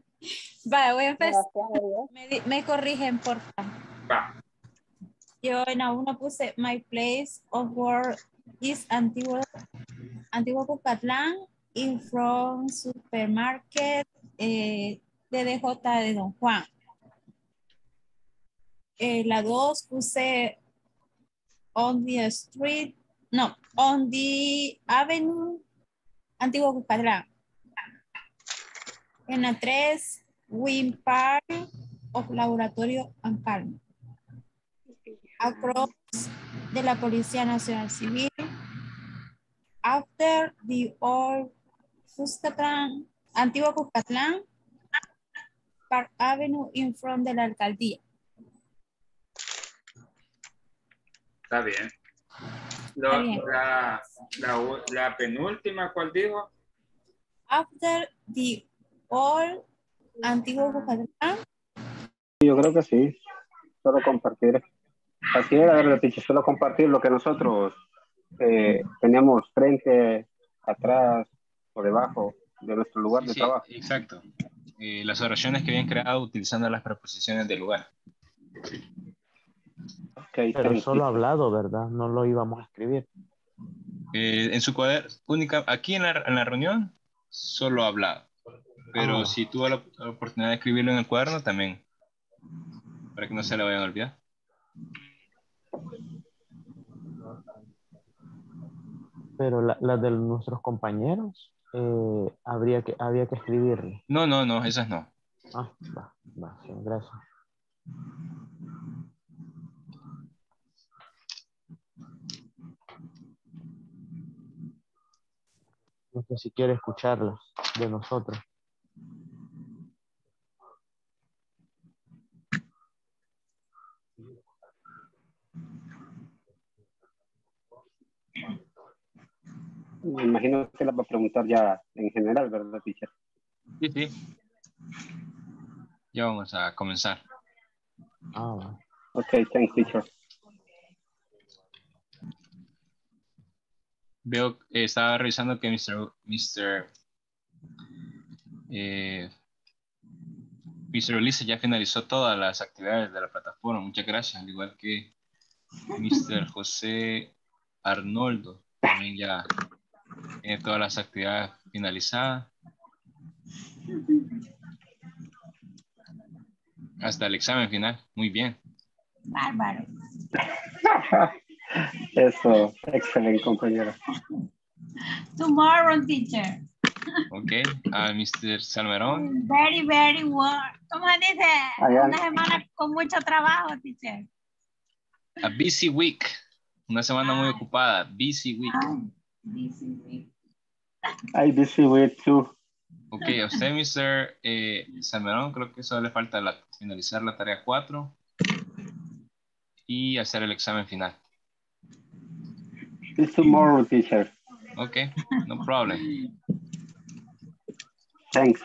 Va, voy a empezar. A. Me, me corrigen, por favor. Va. Yo en la una puse My place of work is Antiguo, Antiguo Cucatlán in from supermarket eh, DDJ de Don Juan. Eh, la dos puse on the street no, on the avenue Antiguo Cuscatlán. En la 3, Win Park of Laboratorio and Calma. Across de la Policía Nacional Civil. After the old Cuscatlán, Antiguo Cuscatlán, Park Avenue in front de la alcaldía. Está bien. Lo- Está bien. La, la u- la penúltima, ¿cuál dijo? After the old Antiguo Cuscatlán, Yo creo que sí. Solo compartir. Así era. Solo compartir lo que nosotros eh, teníamos frente, atrás o debajo de nuestro lugar de Sí, trabajo. exacto. Eh, las oraciones que habían creado utilizando las preposiciones del lugar. Pero solo hablado, ¿verdad? No lo íbamos a escribir. Eh, en su cuaderno, única, aquí en la, en la reunión, solo hablado. Pero Ah. si tuvo la, la oportunidad de escribirlo en el cuaderno, también. Para que no se le vayan a olvidar. Pero la, la de nuestros compañeros, eh, habría que, había que escribirle. No, no, no, esas no. Ah, va, va, sí, gracias. No sé si quiere escucharlas de nosotros. Me imagino que la va a preguntar ya en general, ¿verdad, teacher? Sí, sí. Ya vamos a comenzar. Ah. Ok, thanks, teacher. Veo, eh, estaba revisando que Mr. Mr. Eh, Mr. Ulises ya finalizó todas las actividades de la plataforma. Muchas gracias, al igual que Mr. [laughs] José Arnoldo. También ya tiene todas las actividades finalizadas. Hasta el examen final. Muy bien. Bárbaro. [laughs] Eso, excelente, compañera. Tomorrow, teacher. Ok. A Mr. Salmerón. Very, very well. ¿Cómo se dice? Allá. Una semana con mucho trabajo, teacher. A busy week. Una semana muy ocupada. Busy week. Busy week. I busy with too. Ok, a usted, Mr. Eh, Salmerón, creo que solo le falta la- finalizar la tarea 4 y hacer el examen final. It's tomorrow, teacher. Ok, no problem. Thanks.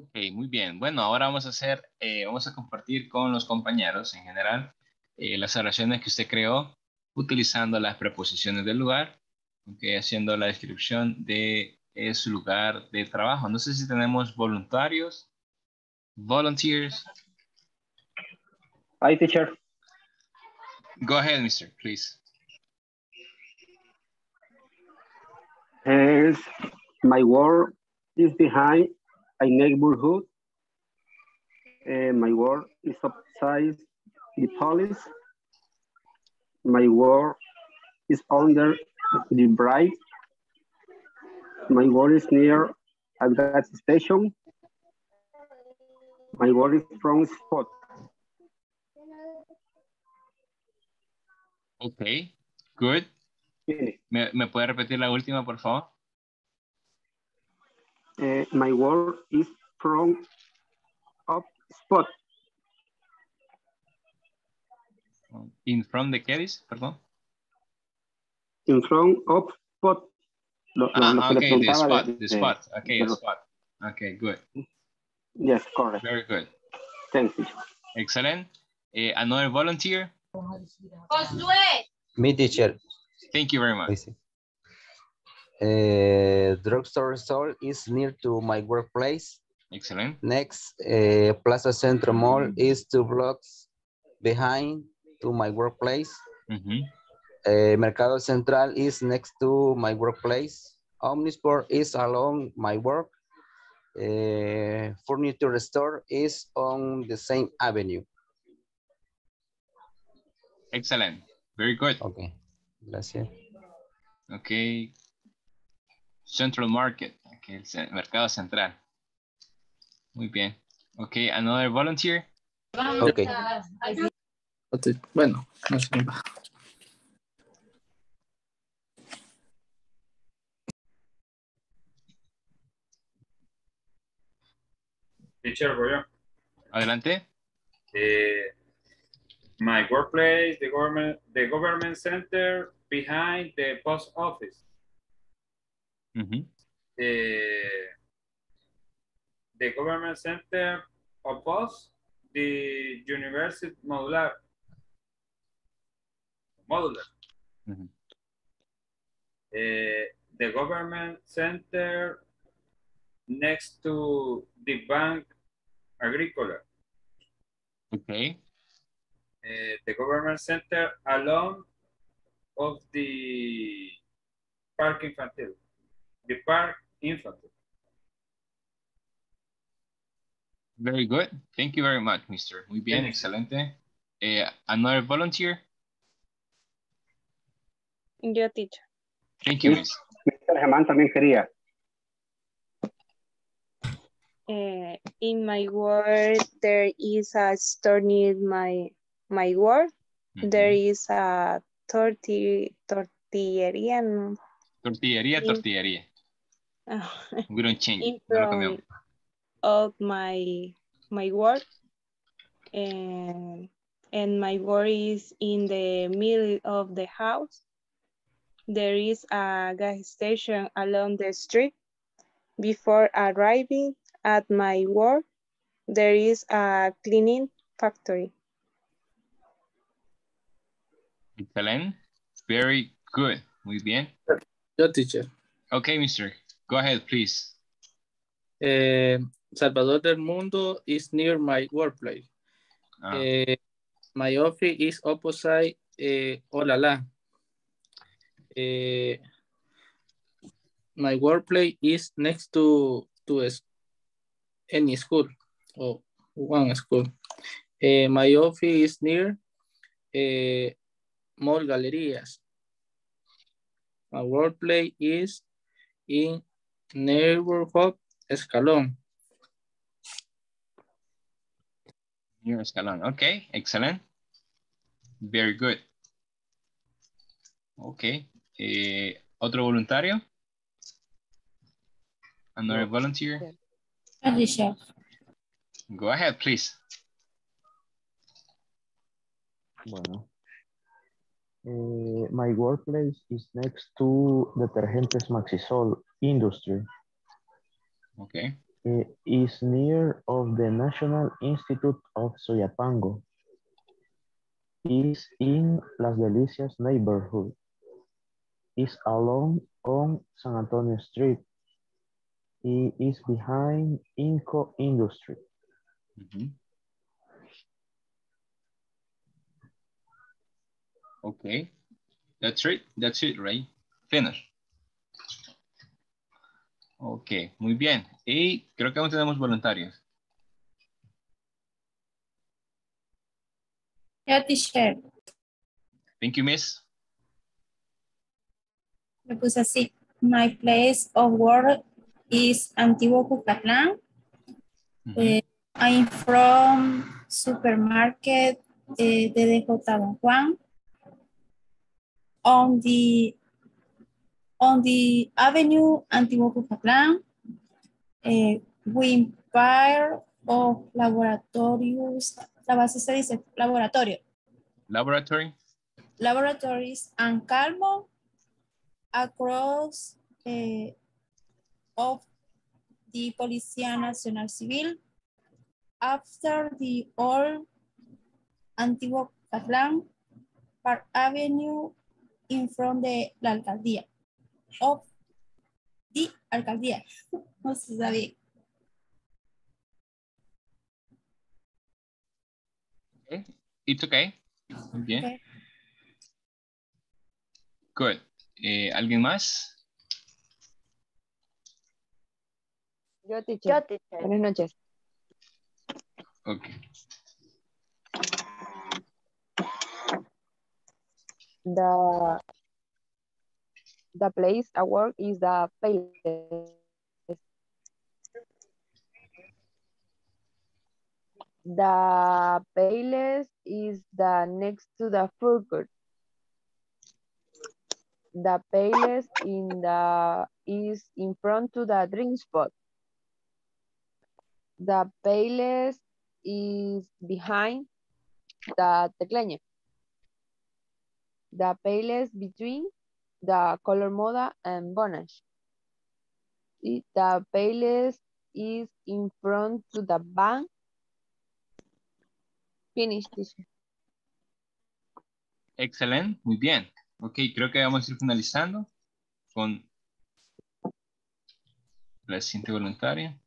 Ok, muy bien. Bueno, ahora vamos a hacer, eh, vamos a compartir con los compañeros en general eh, las oraciones que usted creó utilizando las preposiciones del lugar, ok, haciendo la descripción de eh, su lugar de trabajo. No sé si tenemos voluntarios, volunteers. Hi, teacher. Go ahead, mister, please. Is my work is behind a neighborhood. Uh, my work is outside the police. My work is under the bright. My work is near a gas station. My work is from spot. Ok, good. ¿Me, ¿Me puede repetir la última, por favor? Uh, my work is from up spot. In front de qué dice, perdón. In front of spot. Lo, lo- Ah, lo okay, the spot, de- the spot. Okay, de the los- spot. Okay, good. Yes, correct. Very good. Thank you. Excellent. Eh, another volunteer? Me teacher. Thank you very much. Uh, drugstore store is near to my workplace. Excellent. Next, uh, Plaza Centro Mall is two blocks behind to my workplace. Mhm. Uh, Mercado Central is next to my workplace. Omnisport is along my work. Uh, furniture store is on the same avenue. Excellent. Very good. Okay. Gracias. Okay. Central Market. Okay, el mercado central. Muy bien. Okay, another volunteer? Ok. Bueno, no sé. Teacher, voy yo. Adelante. Eh, my workplace, the government, the government center behind the post office. Mhm. Eh, the government center opposed the university modular. Modular. Mhm. Eh, the government center next to the bank agricola. Okay. uh, the government center along of the park infantil, the park infantil. Very good. Thank you very much, mister. Muy bien, Thank you. excelente. Eh, another volunteer? Yo, teacher. Thank you, miss. Mr. Germán también quería. Uh, in my work, there is a store near my my work. There is a torti tortilleria. Tortillería, tortillería. ah, [laughs] We don't change. in it. No lo of my my work, and and my work is in the middle of the house. There is a gas station along the street. Before arriving at my work, there is a cleaning factory. Excelente. Very good. Muy bien. Yo, teacher. Okay, mister. Go ahead, please. Eh, Salvador del Mundo is near my workplace. Ah. Eh, my office is opposite eh, Olala. Eh, my workplace is next to to any school or one school. Eh, my office is near eh, Mall Galerías. My workplace is in neighborhood Escalón. Near Escalón. Okay, excellent. Very good. Okay. Eh, ¿Otro voluntario? Another volunteer? Alicia. Go ahead, please. Bueno. Eh, my workplace is next to Detergentes Maxisol Industry. Okay. Eh, is near of the National Institute of Soyapango. Is in Las Delicias neighborhood. Is along on San Antonio Street. It is behind Inco Industry. Mhm. Okay. That's it. That's it, right? Finish. Ok, muy bien. Y creo que aún tenemos voluntarios. Yeah, teacher. Thank you, miss. Me puse así. My place of work is Antiguo Cucatlán. Eh, I'm from supermarket eh, de Don Juan. On the on the avenue Antiguo eh, we pair of laboratorios, la base se dice laboratorio, Laboratory. laboratories and Calmo across eh, of the Policía Nacional Civil after the old Antiguo Catlán Park Avenue in front de la alcaldía of the alcaldía. No se sabe. Okay. It's okay. Muy bien. Okay. Good. Eh, ¿Alguien más? Yo, teacher. Buenas noches. Ok. The the place I work is the place. The Payless is the next to the food court. The Payless in the is in front to the drink spot. The Payless is behind the Tecleña. The Payless between the Color Moda and Bonash. Y- The Payless is in front to the bank. Finish, teacher. Excelente, muy bien. Ok, creo que vamos a ir finalizando con la siguiente voluntaria.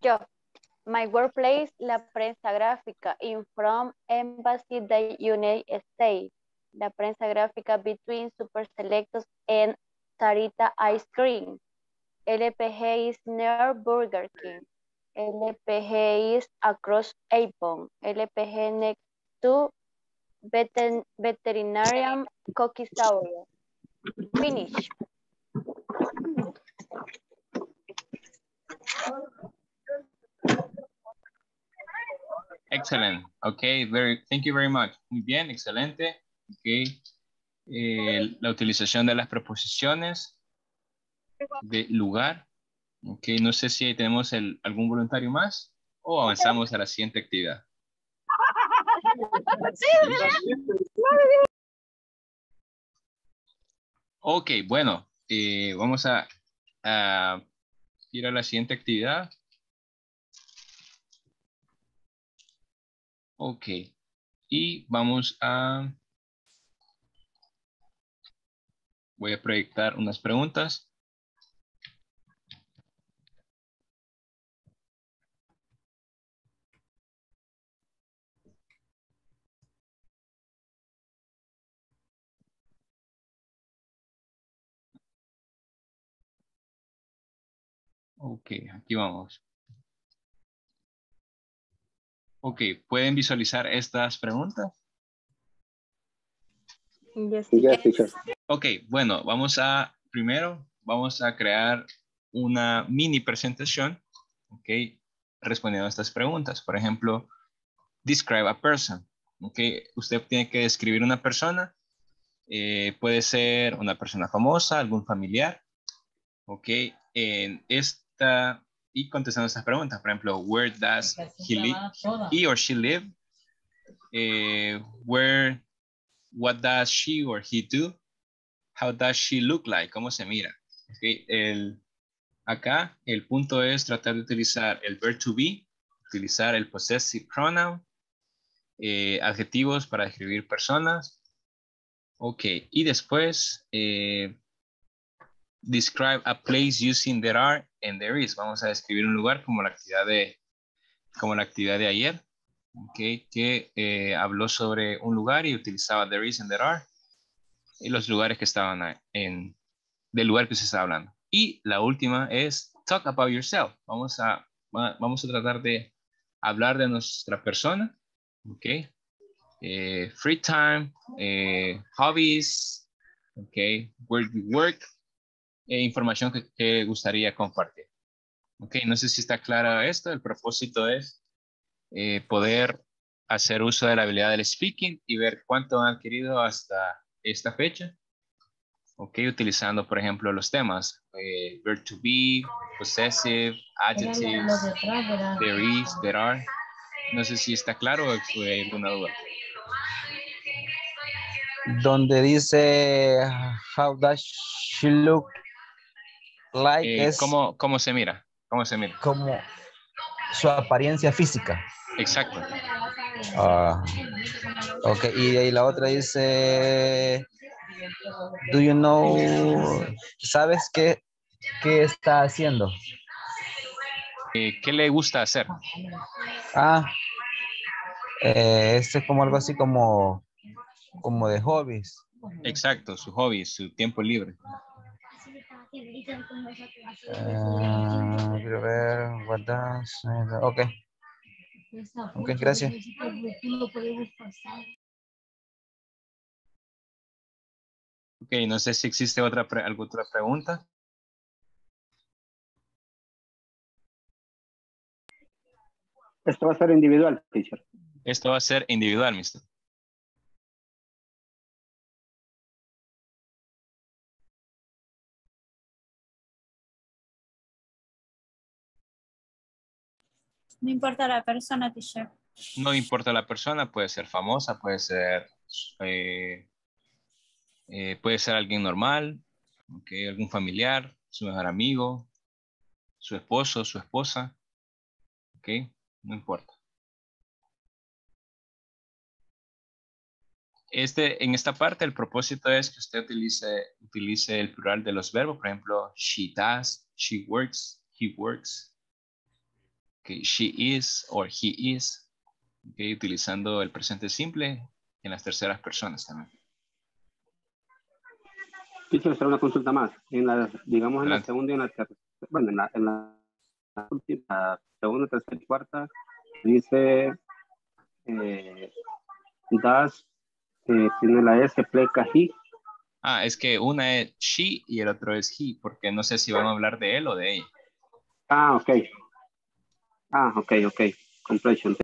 Yo, my workplace, la prensa gráfica, in from Embassy the United States. La prensa gráfica between Super Selectos and Sarita Ice Cream. LPG is near Burger King. LPG is across Avon. LPG next to veter veterinarian cookie. Finish. Excellent. Ok, very, thank you very much. Muy bien, excelente. Ok. Eh, la utilización de las preposiciones de lugar. Ok, no sé si tenemos el- algún voluntario más o avanzamos a la siguiente actividad. Ok, bueno, eh, vamos a, a ir a la siguiente actividad. Ok, y vamos a... Voy a proyectar unas preguntas. Ok, aquí vamos. Ok, ¿pueden visualizar estas preguntas? Yes, Yes. Ok, bueno, vamos a, primero, vamos a crear una mini presentación, ok, respondiendo a estas preguntas. Por ejemplo, describe a person, ok, usted tiene que describir una persona, eh, puede ser una persona famosa, algún familiar, ok, en esta, y contestando estas preguntas, por ejemplo, where does he live, he or she live, Eh, where, what does she or he do, how does she look like, cómo se mira. Ok, El, acá el punto es tratar de utilizar el verb to be, utilizar el possessive pronoun, eh, adjetivos para describir personas. Ok, y después eh, describe a place using there are and there is. Vamos a describir un lugar como la actividad de, como la actividad de ayer. okay, que eh, habló sobre un lugar y utilizaba there is and there are y los lugares que estaban en del lugar que se está hablando. Y la última es talk about yourself. Vamos a, vamos a tratar de hablar de nuestra persona, ok. Eh, free time, eh, hobbies, ok, work, work, e información que, que gustaría compartir. Ok, no sé si está clara esto. El propósito es eh, poder hacer uso de la habilidad del speaking y ver cuánto han adquirido hasta esta fecha. Ok, utilizando, por ejemplo, los temas. Eh, verb to be, possessive, adjectives, there is, there are. No sé si está claro o hay alguna duda. Donde dice, how does she look like? Eh, es ¿cómo, ¿Cómo se mira? ¿Cómo se mira? como su apariencia física. Exacto. Ah, ok, y, y la otra dice, do you know, ¿sabes qué, qué está haciendo? Eh, ¿Qué le gusta hacer? Ah, eh, este es como algo así como, como de hobbies. Exacto, su hobby, su tiempo libre. Ah, quiero ver, what does, ok. Ok, gracias. Ok, no sé si existe otra, pre- alguna otra pregunta. Esto va a ser individual, teacher. Esto va a ser individual, mister. No importa la persona, teacher. No importa la persona, puede ser famosa, puede ser, eh, eh, puede ser alguien normal, ok, algún familiar, su mejor amigo, su esposo, su esposa, ok, no importa. Este, en esta parte, el propósito es que usted utilice, utilice el plural de los verbos, por ejemplo, she does, she works, he works, okay, she is or he is, okay, utilizando el presente simple en las terceras personas también. Teacher, hacer una consulta más. En la, digamos, en la segunda y en la tercera, bueno, en la, en la, la última, segunda, tercera y cuarta, dice, eh, das, eh, tiene la S, pleca, he. Ah, es que una es she y el otro es he, porque no sé si van a hablar de él o de ella. Ah, ok. Ah, ok, ok. Completion.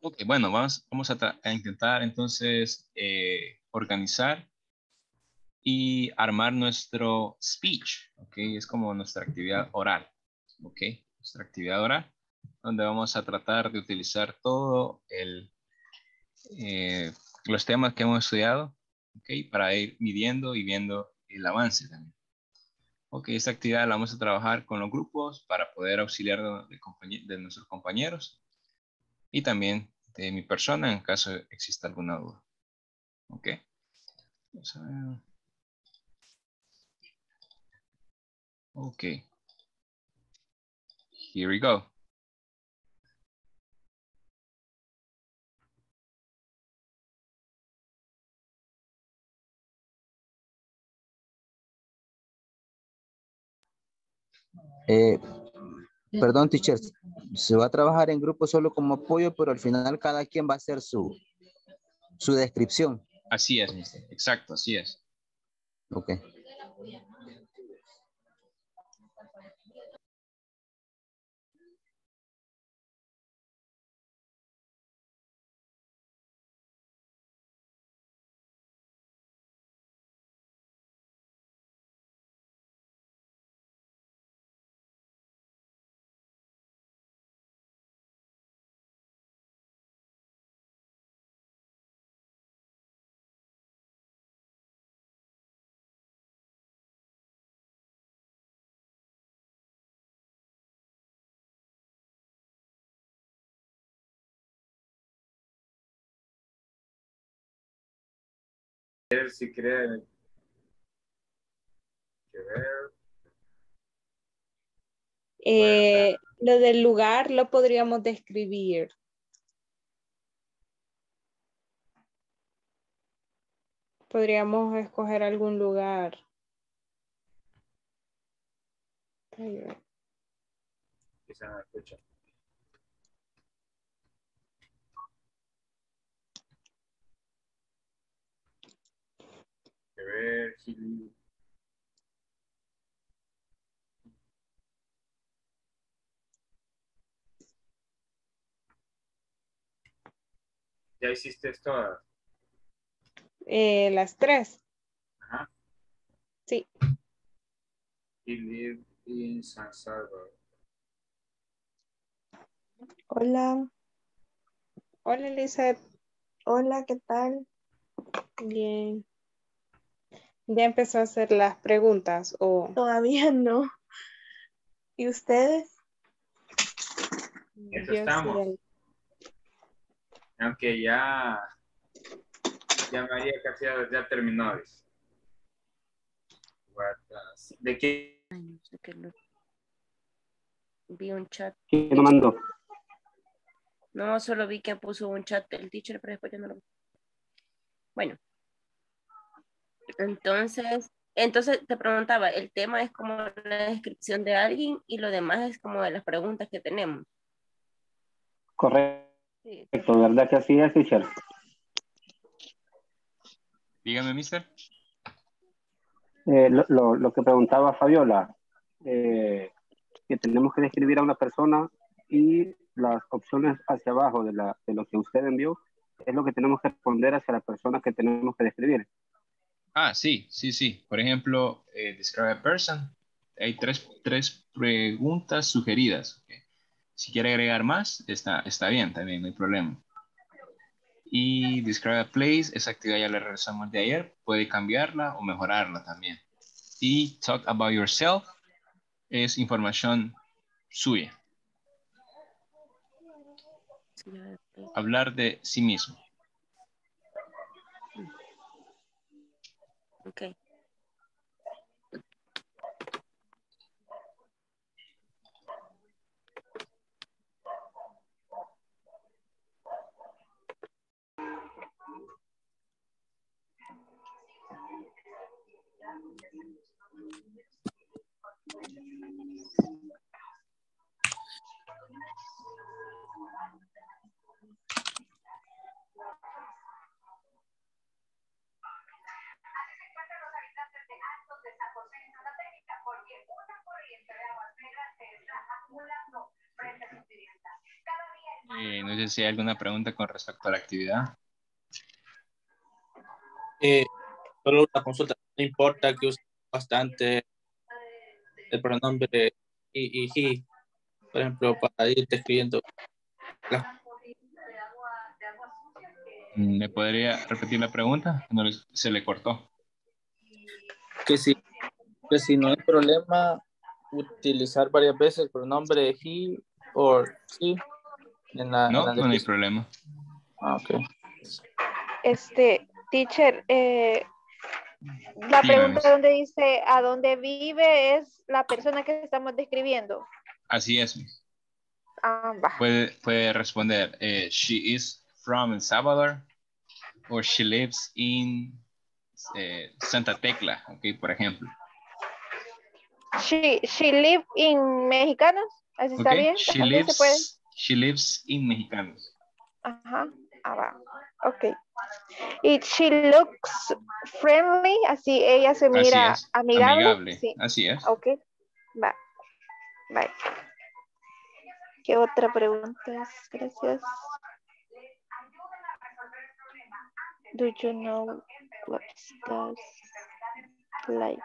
Ok, bueno, vamos, vamos a, intentar entonces eh, organizar y armar nuestro speech, ok, es como nuestra actividad oral, ok, nuestra actividad oral, donde vamos a tratar de utilizar todo el, eh, los temas que hemos estudiado, ok, para ir midiendo y viendo el avance también. Ok, esta actividad la vamos a trabajar con los grupos para poder auxiliar de, de de nuestros compañeros y también de mi persona en caso exista alguna duda. Ok. Vamos a ver. Ok. Here we go. Eh, perdón, teacher, se va a trabajar en grupo solo como apoyo, pero al final cada quien va a hacer su, su descripción. Así es, mister. Exacto, así es. Ok. Ver si que ver. Eh, lo del lugar lo podríamos describir. Podríamos escoger algún lugar. Escucha. Ver. ¿Ya hiciste todas? Eh, las tres. Ajá. Sí. He live in San Salvador. Hola. Hola, Elizabeth. Hola, ¿qué tal? Bien. ¿Ya empezó a hacer las preguntas o Todavía no. ¿Y ustedes? Eso estamos. Aunque ya, ya María Casillas ya terminó. ¿De qué? Ay, no sé qué lo- Vi un chat. ¿Quién lo mandó? No, solo vi que puso un chat el teacher, pero después ya no lo vi. Bueno. Entonces, entonces te preguntaba, el tema es como la descripción de alguien y lo demás es como de las preguntas que tenemos. Correcto, Sí. ¿verdad que así es, teacher? Dígame, mister. Eh, lo, lo- lo que preguntaba Fabiola, eh, que tenemos que describir a una persona y las opciones hacia abajo de, la, de lo que usted envió es lo que tenemos que responder hacia la persona que tenemos que describir. Ah, sí, sí, sí. Por ejemplo, eh, describe a person. Hay tres, tres preguntas sugeridas. ok. Si quiere agregar más, está, está bien también, no hay problema. Y describe a place, esa actividad ya la regresamos de ayer, puede cambiarla o mejorarla también. Y talk about yourself es información suya, hablar de sí mismo. Ok. Eh, no sé si hay alguna pregunta con respecto a la actividad. Eh, solo una consulta. No importa que use bastante el pronombre he y he, por ejemplo, para ir escribiendo. las- ¿Me podría repetir la pregunta? No se le cortó. Que si, que si no hay problema utilizar varias veces el pronombre he o she en la, en No, la no hay problema. Ah, ok. Este, teacher, eh, la pregunta donde dice a dónde vive es la persona que estamos describiendo. Así es. Ah, va. Puede, puede responder, eh, she is from El Salvador or she lives in eh, Santa Tecla, ok, por ejemplo. She, she live in mexicanos. ¿Así está bien? she ¿Así se puede? lives, she lives in Mexicanos. Ajá. Ah, va. Ok. Y she looks friendly, así ella se mira Así es, amigable. amigable, Sí. así es. Ok. Va. Bye. ¿Qué otra pregunta? Gracias. Do you know what does like?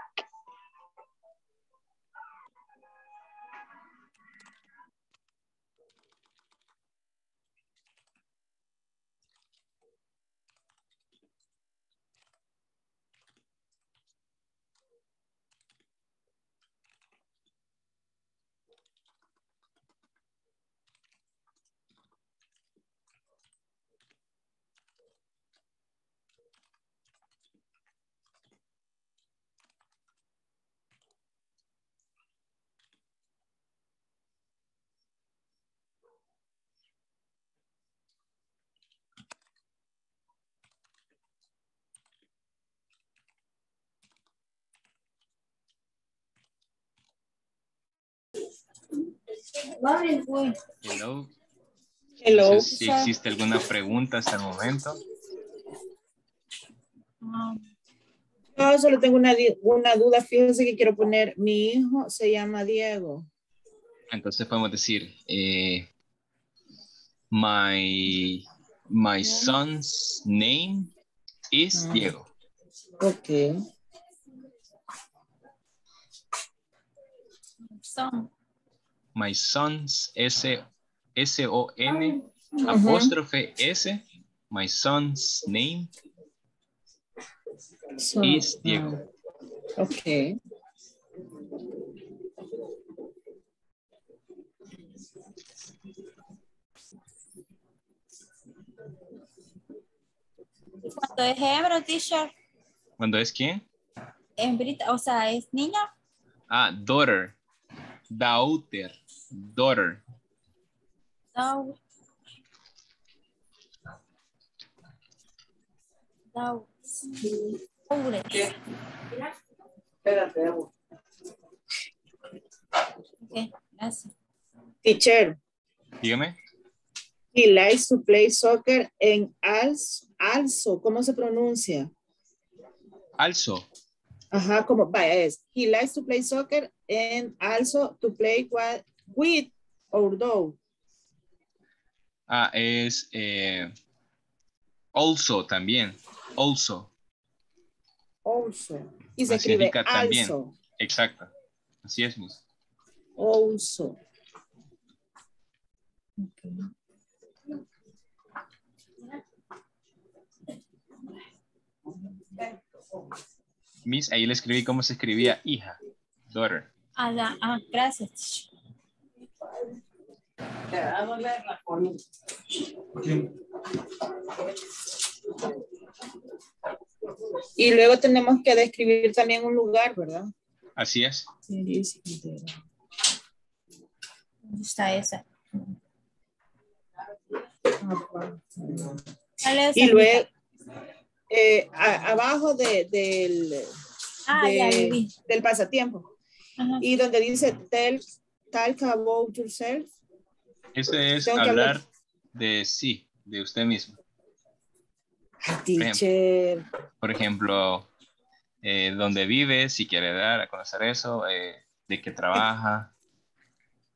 Hello. Hello. No sé si existe alguna pregunta hasta el momento. Yo solo tengo una, una duda, fíjense que quiero poner, mi hijo se llama Diego. Entonces podemos decir, eh, my, my son's name is Ah. Diego. Ok. Son. My son's S, S-O-N Ujú. apóstrofe S. My son's name So, is Diego. Ok. Cuando es hembra, teacher, ¿Cuándo es quién? hembrita, o sea, es niña. Ah, daughter. Daughter. Daughter. Dau. Dau. Daure. Espérate, Ok, gracias. Teacher, Dígame. he likes to play soccer en als, also, ¿cómo se pronuncia? Also. Ajá, como, vaya, es, he likes to play soccer and also to play with, with or though. Ah, es eh, also también. Also. Also. Y se escribe también. also. Exacto. Así es, Miss. Also. Miss, ahí le escribí cómo se escribía hija. Daughter. Ah, la- ah, gracias. Y luego tenemos que describir también un lugar, ¿verdad? Así es. ¿Dónde ¿Dónde está esa? Y luego, eh, a- abajo de- del, Ah, de- del pasatiempo. Y donde dice tell, talk about yourself. Ese es Tengo hablar de sí, de usted mismo. Teacher. Por ejemplo, eh, dónde vive, si quiere dar a conocer eso, eh, de qué trabaja,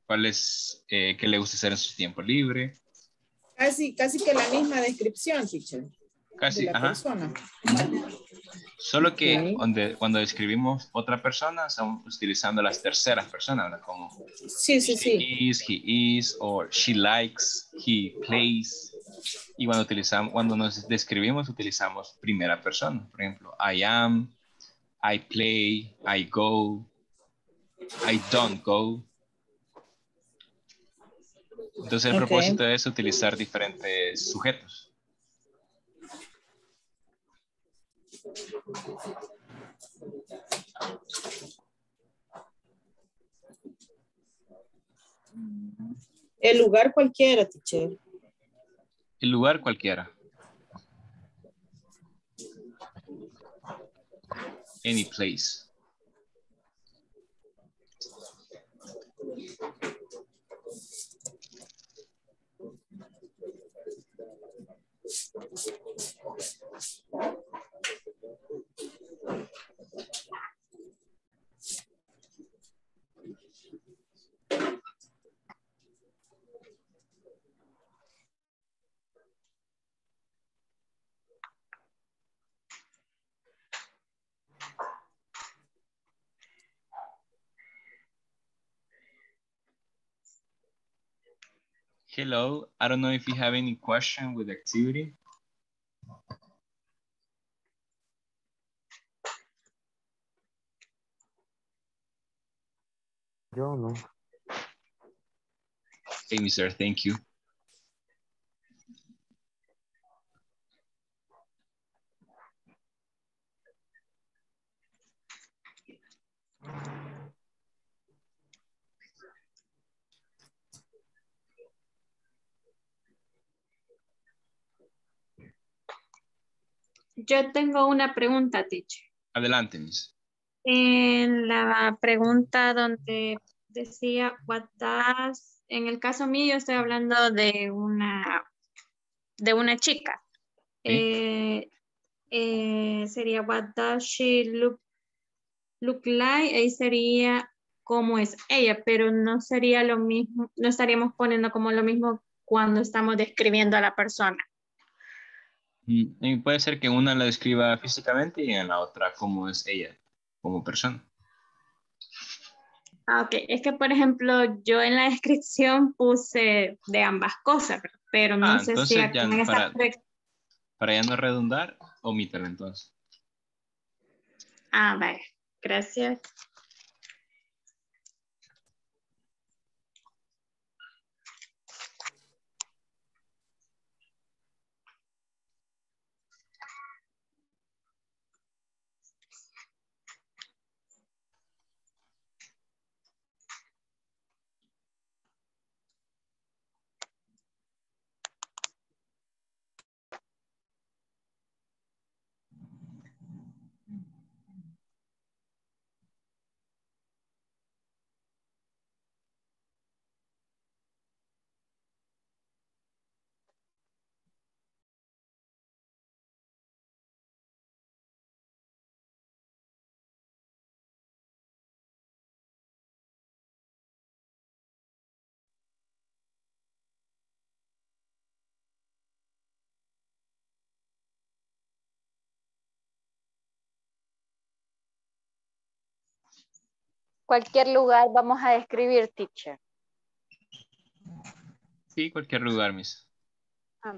cuál es, eh, qué le gusta hacer en su tiempo libre. Casi, casi que la misma descripción, teacher. Casi, de la ajá. persona. Solo que donde, cuando describimos otra persona, estamos utilizando las terceras personas. Como Sí, sí, she sí. is, he is, or she likes, he plays. Y cuando utilizamos, cuando nos describimos, utilizamos primera persona. Por ejemplo, I am, I play, I go, I don't go. Entonces el propósito es utilizar diferentes sujetos. El lugar cualquiera, teacher. El lugar cualquiera. Any place. Hello, I don't know if you have any question with activity. Yo no. Okay, mister, thank you. Yo tengo una pregunta, teacher. Adelante, miss. En la pregunta donde decía, what does en el caso mío estoy hablando de una, de una chica. Eh, eh, sería what does she look, look like? Ahí sería cómo es ella, pero no sería lo mismo, no estaríamos poniendo como lo mismo cuando estamos describiendo a la persona. Mm, y puede ser que una la describa físicamente y en la otra cómo es ella como persona. Ah, ok, es que por ejemplo yo en la descripción puse de ambas cosas, pero no Ah, sé si aquí ya para- Para ya no redundar, omítelo entonces. Ah, vale, gracias. Cualquier lugar vamos a describir, teacher. Sí, cualquier lugar, mis. Ah,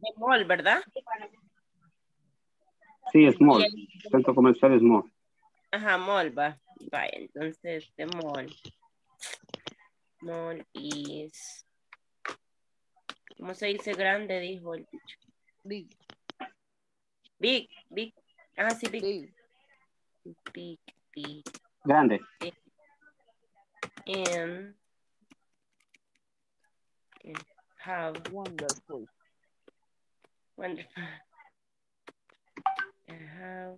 vale. De mall, ¿verdad? Sí, small. Centro comercial small. Ajá, mall, va. Vaya, entonces, the mall. Mall is... ¿Cómo se dice grande? Dijo el dicho. Big. Big, big. Ah, sí, big. Big, big. Grande. And, and have Wonderful. Wonderful. And have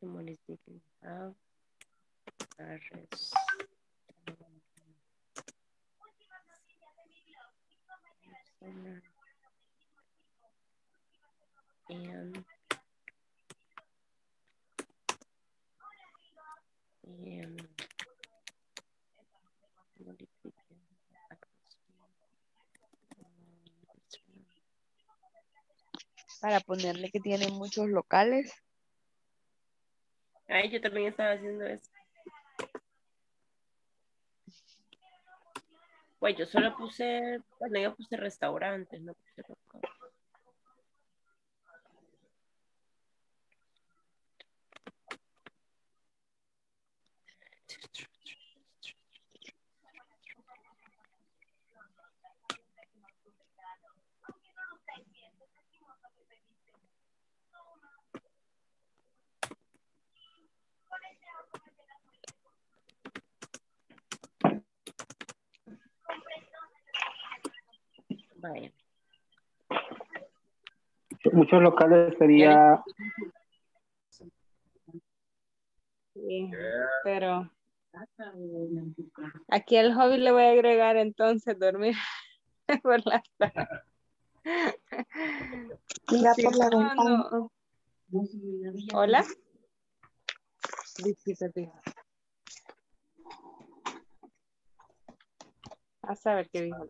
someone is thinking have a rest. And and Para ponerle que tiene muchos locales. Ay, yo también estaba haciendo eso. Pues yo solo puse, bueno, yo puse restaurantes, no puse local. Vaya. Muchos locales sería Sí, pero aquí el hobby le voy a agregar entonces dormir [laughs] por la tarde. Mira Sí, por la no, ventana. no. Hola. A saber qué dijo.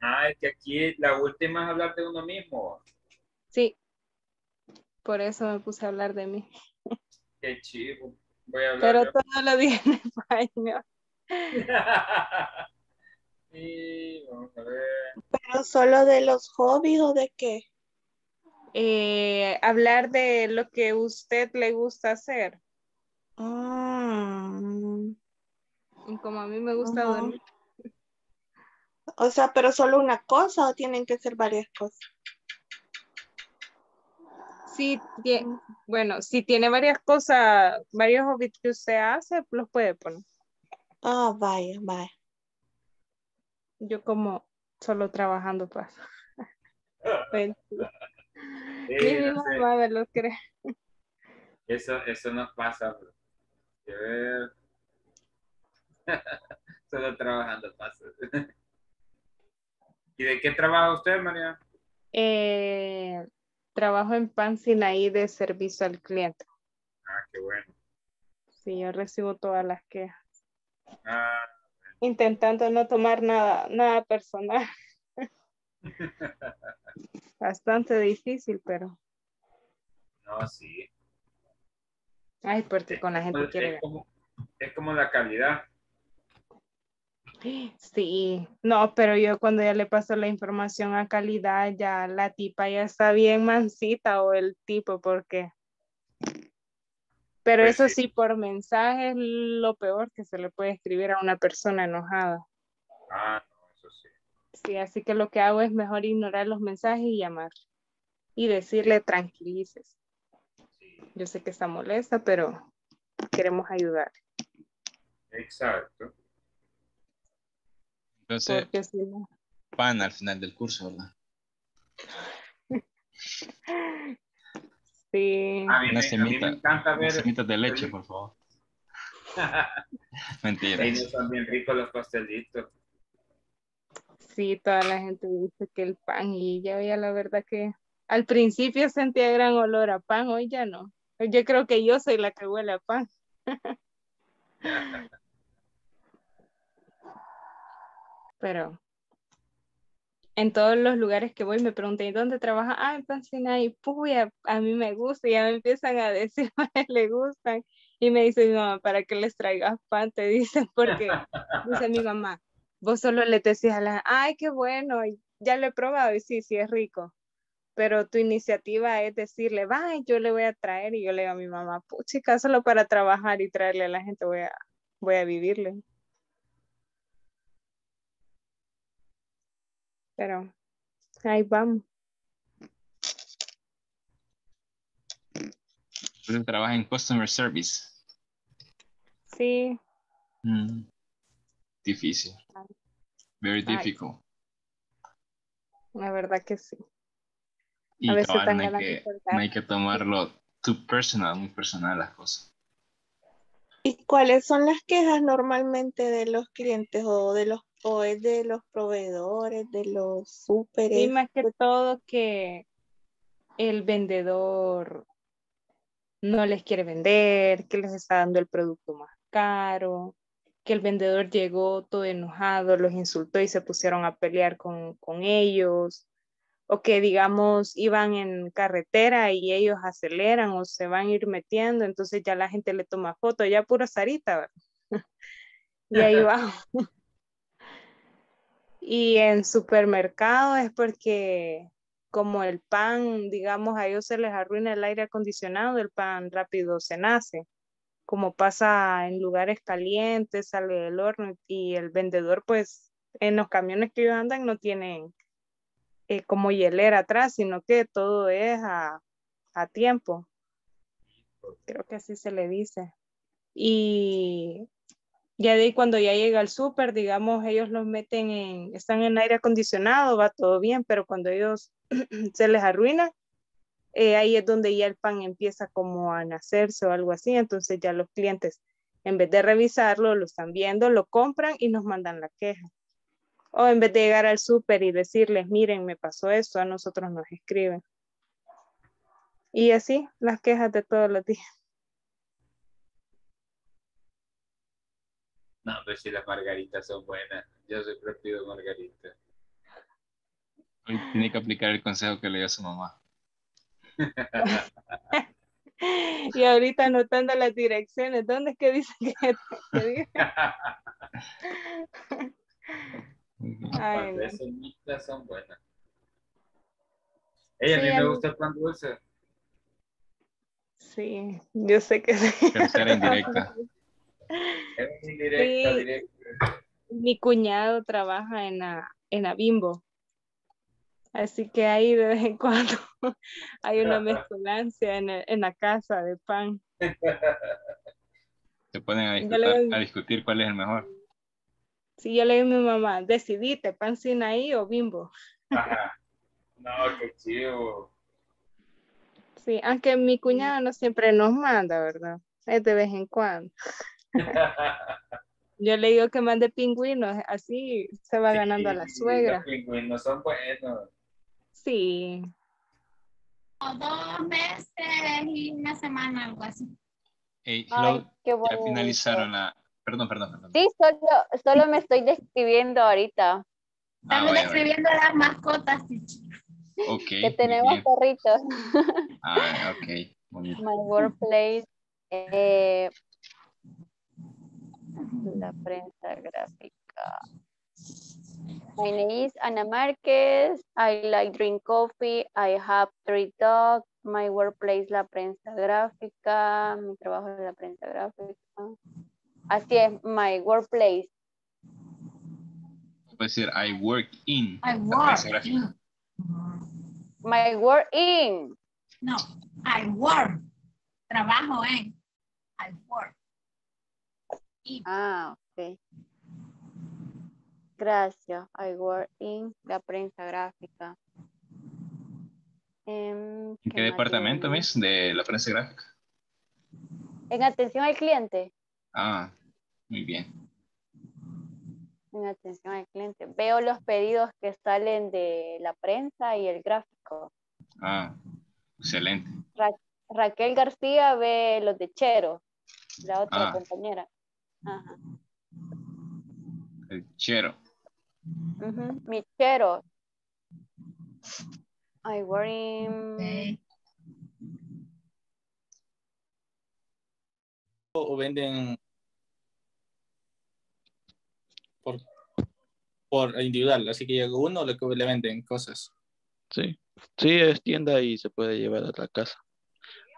Ah, es que aquí la última es hablar de uno mismo. Sí. Por eso me puse a hablar de mí. Qué chivo. Voy a hablar Pero yo. todo lo dije en español. [laughs] Sí, vamos a ver. Pero solo de los hobbies o de qué? Eh, hablar de lo que usted le gusta hacer. Mm, Y como a mí me gusta dormir. O sea, pero solo una cosa o tienen que ser varias cosas. Sí, tie- bueno, si tiene varias cosas, varios hobbies que usted hace, los puede poner. Ah, vaya, vaya. Yo como solo trabajando paso. [laughs] Sí, mi mamá me lo cree. Eso, eso nos pasa, bro. Que ver. [laughs] Solo trabajando pasa. [laughs] ¿Y de qué trabaja usted, María? Eh, trabajo en Pan Sinaí de servicio al cliente. Ah, qué bueno. Sí, yo recibo todas las quejas. Ah, Intentando no tomar nada, nada personal. [laughs] Bastante difícil, pero. no, sí. Ay, porque con la gente Pues, quiere. es, como, es como la calidad. Sí, no, pero yo cuando ya le paso la información a calidad, ya la tipa ya está bien mansita o el tipo, porque. Pero Pues eso sí. sí, por mensaje es lo peor que se le puede escribir a una persona enojada. Ah, no, eso sí. Sí, así que lo que hago es mejor ignorar los mensajes y llamar. Y decirle tranquilices. Yo sé que está molesta, pero queremos ayudar. Exacto. Entonces, Porque si no. pan al final del curso, ¿verdad? Sí. A mí, me, Una a mí me semita, encanta ver. unas semitas de leche, por favor. [laughs] Mentira. No son bien ricos los pastelitos. Sí, toda la gente dice que el pan y ya ya la verdad que al principio sentía gran olor a pan, hoy ya no. Yo creo que yo soy la que huele a pan. [laughs] Pero en todos los lugares que voy me preguntan, ¿y dónde trabaja? Ah, en Pancina y a mí me gusta, y ya me empiezan a decir, [laughs] a le gustan. Y me dice mi mamá, ¿para qué les traigas pan? Te dicen, porque dice mi mamá, vos solo le decís a la, ay, qué bueno, ya lo he probado y sí, sí es rico. Pero tu iniciativa es decirle, va, yo le voy a traer y yo le digo a mi mamá, puchica, solo para trabajar y traerle a la gente voy a, voy a vivirle. Pero ahí vamos. Usted trabaja en customer service. Sí, Mm. Difícil. Very Ay. difficult. la verdad que sí. Y A veces cabal, no hay, que, no hay que tomarlo too personal, muy personal las cosas. ¿Y cuáles son las quejas normalmente de los clientes o de los o es de los proveedores, de los súperes? Sí, más que todo que el vendedor no les quiere vender, que les está dando el producto más caro, que el vendedor llegó todo enojado, los insultó y se pusieron a pelear con, con ellos, o que digamos iban en carretera y ellos aceleran o se van a ir metiendo, entonces ya la gente le toma foto, ya pura Sarita, ¿verdad? [laughs] y ahí va. [laughs] Y en supermercado es porque como el pan, digamos, a ellos se les arruina el aire acondicionado, el pan rápido se nace. Como pasa en lugares calientes, sale del horno y el vendedor, pues, en los camiones que ellos andan no tienen eh, como hielera atrás, sino que todo es a, a tiempo. Creo que así se le dice. Y ya de ahí cuando ya llega al súper, digamos, ellos los meten en, están en aire acondicionado, va todo bien, pero cuando ellos [clears throat] se les arruina, eh, ahí es donde ya el pan empieza como a nacerse o algo así, entonces ya los clientes, en vez de revisarlo, lo están viendo, lo compran y nos mandan la queja. O en vez de llegar al súper y decirles, miren, me pasó esto, a nosotros nos escriben. Y así, las quejas de todos los días. No, pero si las margaritas son buenas. Yo siempre pido margarita. Hoy tiene que aplicar el consejo que le dio a su mamá. [laughs] Y ahorita anotando las direcciones, ¿dónde es que dice que te diga? [laughs] Ay, no. esas son buenas. Ey, a mí me gusta el pan dulce. Sí, yo sé que sí. Tercera indirecta. Es indirecta, Sí. directa. Mi cuñado trabaja en la, en la Bimbo. Así que ahí de vez en cuando [laughs] hay una mezcolancia en, el- en la casa de pan. [laughs] Se ponen a discutir, a discutir cuál es el mejor. Si yo le digo a mi mamá, decidite, pan sin ahí o Bimbo. Ajá. No, qué chido. Sí, aunque mi cuñado no siempre nos manda, ¿verdad? Es de vez en cuando. [laughs] Yo le digo que mande pingüinos, así se va ganando a la suegra. Los pingüinos son buenos. Sí, Dos meses y una semana, algo así. Hey, Ay, hello, qué ya finalizaron la... Perdón, perdón, perdón. Sí, solo, solo me estoy describiendo ahorita. Ah, Estamos vaya, describiendo las mascotas. Ok, que tenemos bien. perritos. Ah, ok, bonito. My workplace. eh, la prensa gráfica. My name is Ana Márquez. I like drink coffee. I have three dogs. My workplace, la prensa gráfica. Mi trabajo es la prensa gráfica. Así es, my workplace. Puede decir I work in. I work. gráfica. My work in. No, I work. Trabajo en. I work. Ah, ok. Gracias. I work in la prensa gráfica. Em, ¿En ¿qué qué más departamento? Miss? De la prensa gráfica. En atención al cliente. Ah, muy bien. En atención al cliente. Veo los pedidos que salen de la prensa y el gráfico. Ah, excelente. Ra- Raquel García ve los de Chero, la otra Ah. compañera. Ajá. El chero. Ujú, Mi Chero. I O o venden por individual, así que llega uno, le, le venden cosas. Sí. Sí, es tienda y se puede llevar a la casa.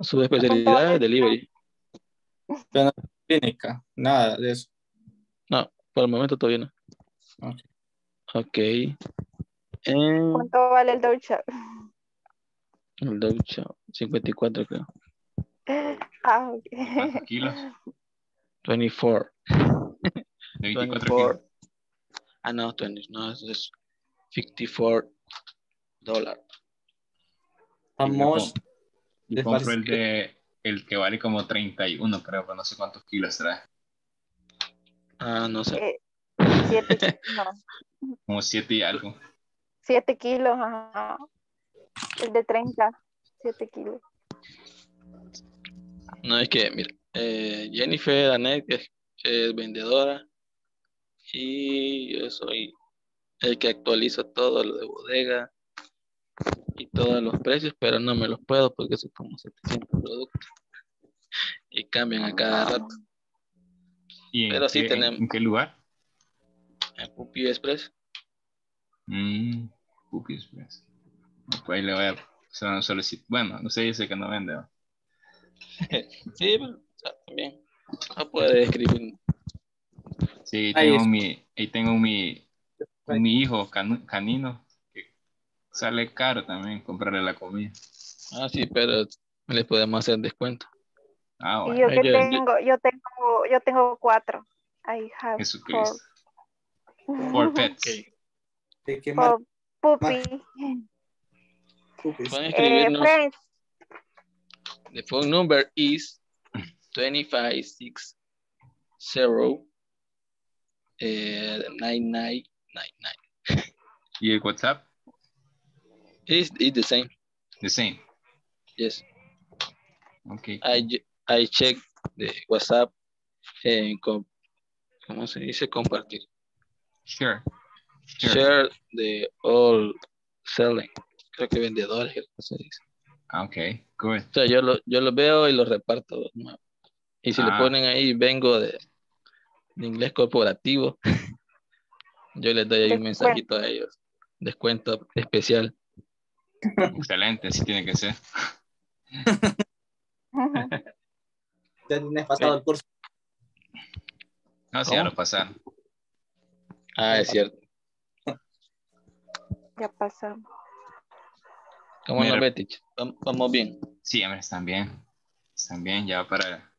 Su especialidad es delivery. Pero no clínica, nada de eso. No, por el momento todavía no. Ok. Ok. En ¿Cuánto vale el Doge? el Dow Jones, 54 creo. Ah, ok. ¿Cuántos kilos? 24. De 24 24. Ah, no, 20, no, eso es 54 dólares. Vamos. Yo compro el de el que vale como 31, creo, pero no sé cuántos kilos trae. Ah, no sé. Eh, siete, no, [laughs] Como 7 y algo. siete kilos, ajá. El de 30, 7 kilos. No, es que, mira, eh, Jennifer Anet es, es vendedora y yo soy el que actualiza todo lo de bodega y todos los precios, pero no me los puedo porque son como 700 productos y cambian a cada rato. ¿Y en, Pero sí qué, tenemos- en qué lugar? En Pupi Express. Mm, Cookie Express. Pues ahí le voy a hacer una solicitud. Bueno, no sé, dice que no vende. ¿no? [laughs] Sí, pero o sea, también. No puede escribir. Sí, Ahí tengo, mi, ahí tengo mi, mi hijo canu- canino, que sale caro también comprarle la comida. Ah, sí, pero les podemos hacer descuento. Ah, Y bueno. yo que Ay, yo- yo- tengo, yo tengo, yo tengo cuatro. I have Jesucristo. four. For [laughs] pets. ¿De qué marca? puppy. Pueden Eh, escribirnos. The phone number is 256 eh, 9999. ¿Y el WhatsApp? It's, it's the same. The same. Yes. Okay. I, I check the WhatsApp en ¿cómo se dice? Compartir. Sure. Sure. Share the all selling. Creo que vendedores, se dice. Ah, Ok, good. O sea, yo lo, yo lo veo y lo reparto. Y si le Ah. ponen ahí, vengo de, de inglés corporativo, yo les doy ahí un mensajito a ellos. Descuento especial. Excelente, así tiene que ser. Ya tienes pasado el curso. No, sí, ya lo pasaron. Ah, es cierto. Ya pasamos. ¿Cómo Mira. no, Betty? Vam- Vamos bien. Sí, hombre, están bien. Están bien, ya para...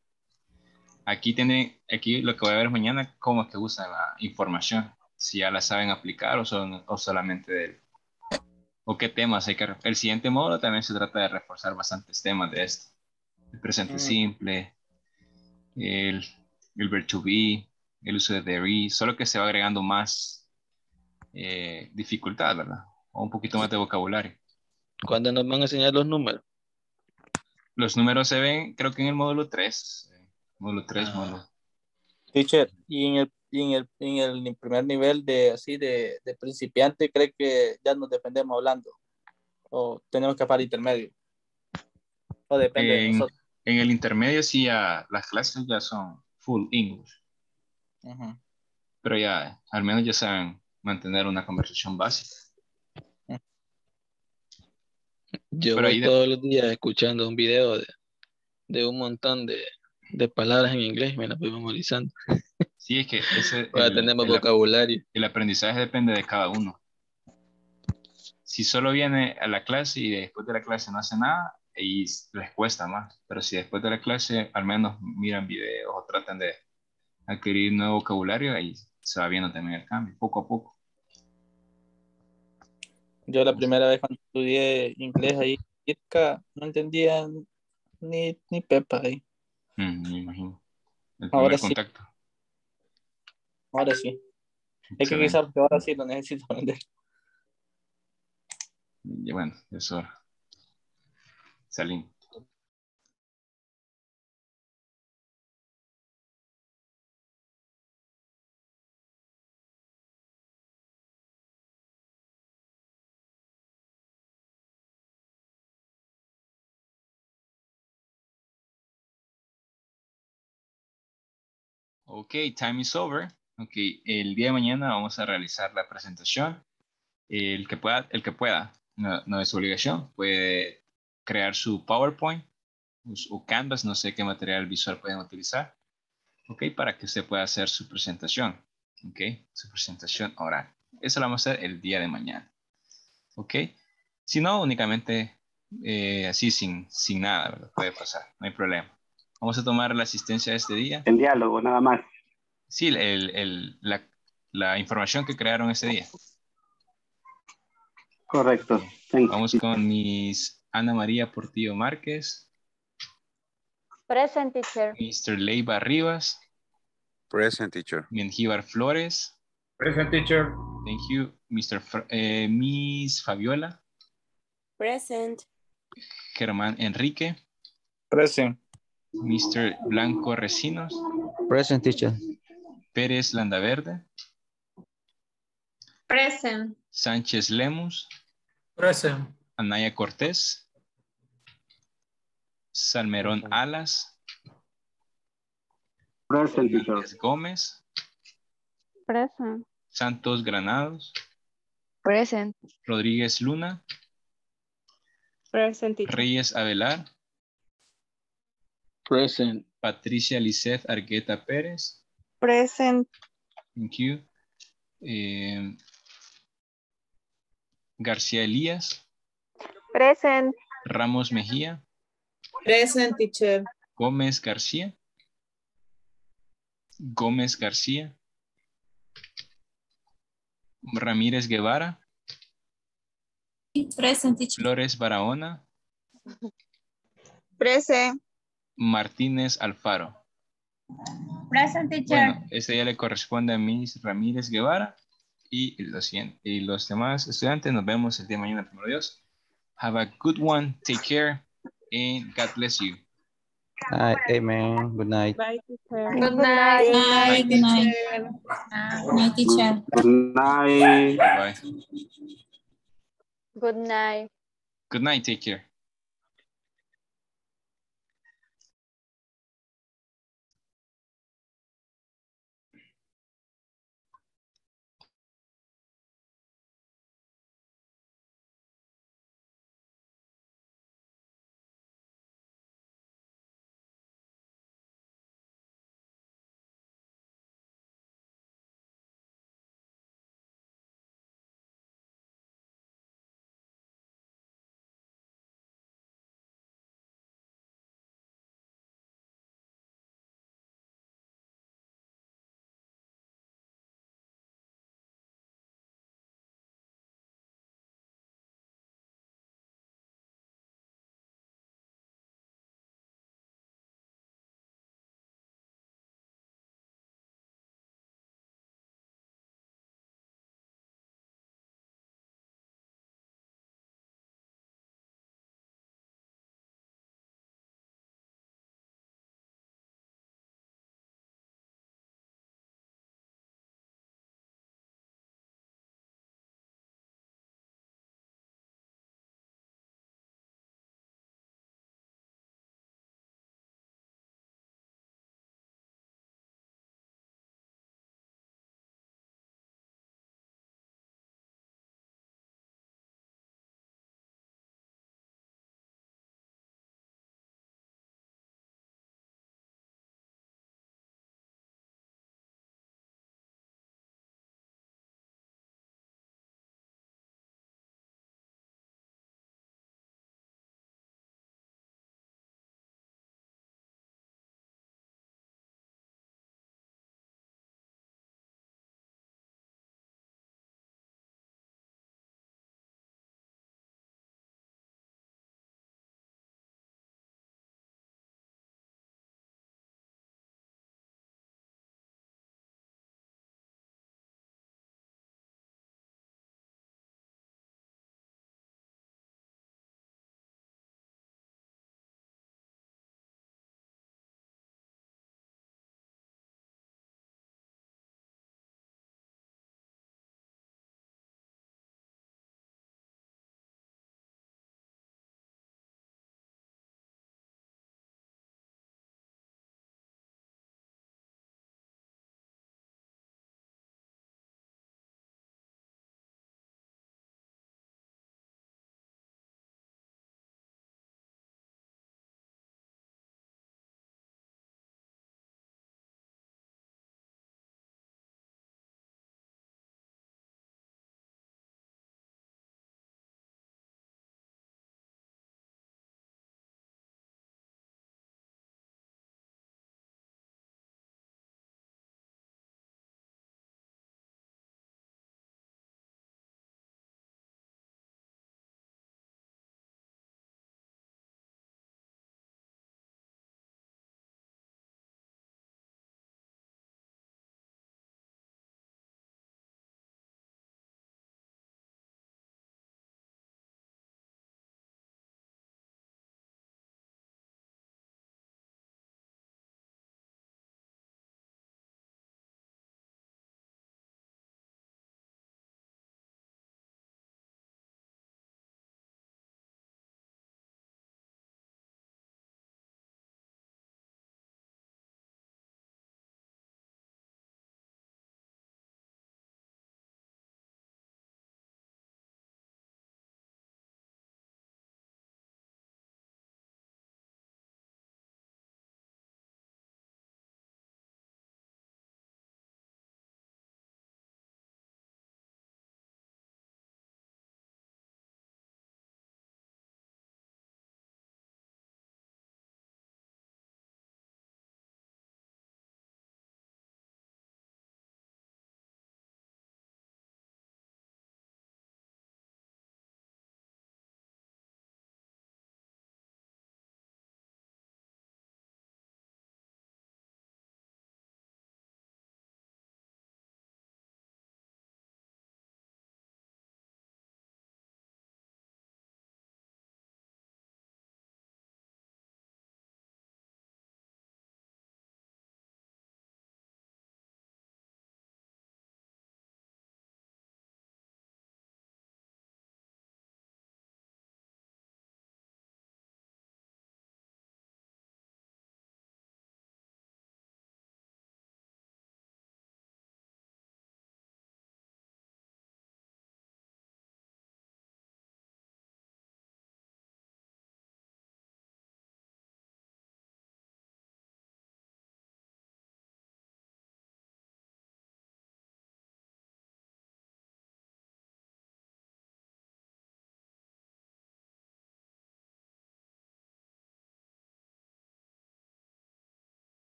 Aquí tienen, aquí lo que voy a ver mañana, cómo es que usan la información. Si ya la saben aplicar o, son, o solamente del... O qué temas hay que... El siguiente módulo también se trata de reforzar bastantes temas de esto. El presente Mm. simple, el, el verb to be, el uso de there solo que se va agregando más eh, dificultad, ¿verdad? O un poquito más de vocabulario. ¿Cuándo nos van a enseñar los números? Los números se ven, creo que en el módulo 3. Módulo 3, Ah. módulo. Teacher, y en el, y en el, en el primer nivel de así de, de principiante, ¿cree que ya nos defendemos hablando? ¿O tenemos que para intermedio? ¿O depende de En, nosotros? en el intermedio sí ya las clases ya son full English, pero ya al menos ya saben mantener una conversación básica. Yo Pero voy de- todos los días escuchando un video de, de un montón de, de palabras en inglés, me las voy memorizando. Sí, es que ese, [laughs] Ahora el, tenemos el- vocabulario. el aprendizaje depende de cada uno. Si solo viene a la clase y después de la clase no hace nada, ahí les cuesta más. Pero si después de la clase al menos miran videos o tratan de adquirir nuevo vocabulario, ahí se va viendo también el cambio, poco a poco. Yo la primera vez cuando estudié inglés ahí, no entendía ni, ni pepa ahí. Mm, me imagino. El Ahora sí. contacto. Ahora sí. Es que Excelente. quizás ahora sí lo necesito aprender. Y bueno, eso. Salimos. Ok, time is over. Ok, el día de mañana vamos a realizar la presentación. El que pueda, el que pueda, no, no es obligación, puede crear su PowerPoint o Canvas, no sé qué material visual pueden utilizar. Ok, para que se pueda hacer su presentación. Ok, su presentación oral. Eso lo vamos a hacer el día de mañana. Ok, si no, únicamente eh, así sin, sin nada, ¿verdad? puede pasar, no hay problema. Vamos a tomar la asistencia de este día. El diálogo, nada más. Sí, el, el, la, la información que crearon ese día. Correcto. Vamos con mis Ana María Portillo Márquez, Present teacher. Mr. Leiva Rivas, Present teacher. Mengíbar Flores. Present teacher. Thank you. Mr. Fra- eh, Miss Fabiola, Present. Germán Enrique, Present. Mr. Blanco Recinos, Present teacher. Pérez Landaverde, Present. Sánchez Lemus, Present. Anaya Cortés, Salmerón Alas, Present teacher. Gómez, Present. Santos Granados, Present. Rodríguez Luna, Present teacher. Reyes Avelar, Present. Patricia Lisset Argueta Pérez, Present. thank you. Eh, García Elías, Present. Ramos Mejía, Present teacher. Gómez García, Gómez García, Ramírez Guevara, Present teacher. Flores Barahona, Present. Martínez Alfaro. Present teacher. Bueno, este ya le corresponde a Miss Ramírez Guevara y los, siguiente- y los demás estudiantes. Nos vemos el día de mañana, primero Dios. Have a good one. Take care and God bless you. Night, amen. Good night. Bye, teacher. Good night. Night, good night. Good night, teacher. Good night. Bye bye. Good night. Good night. Take care.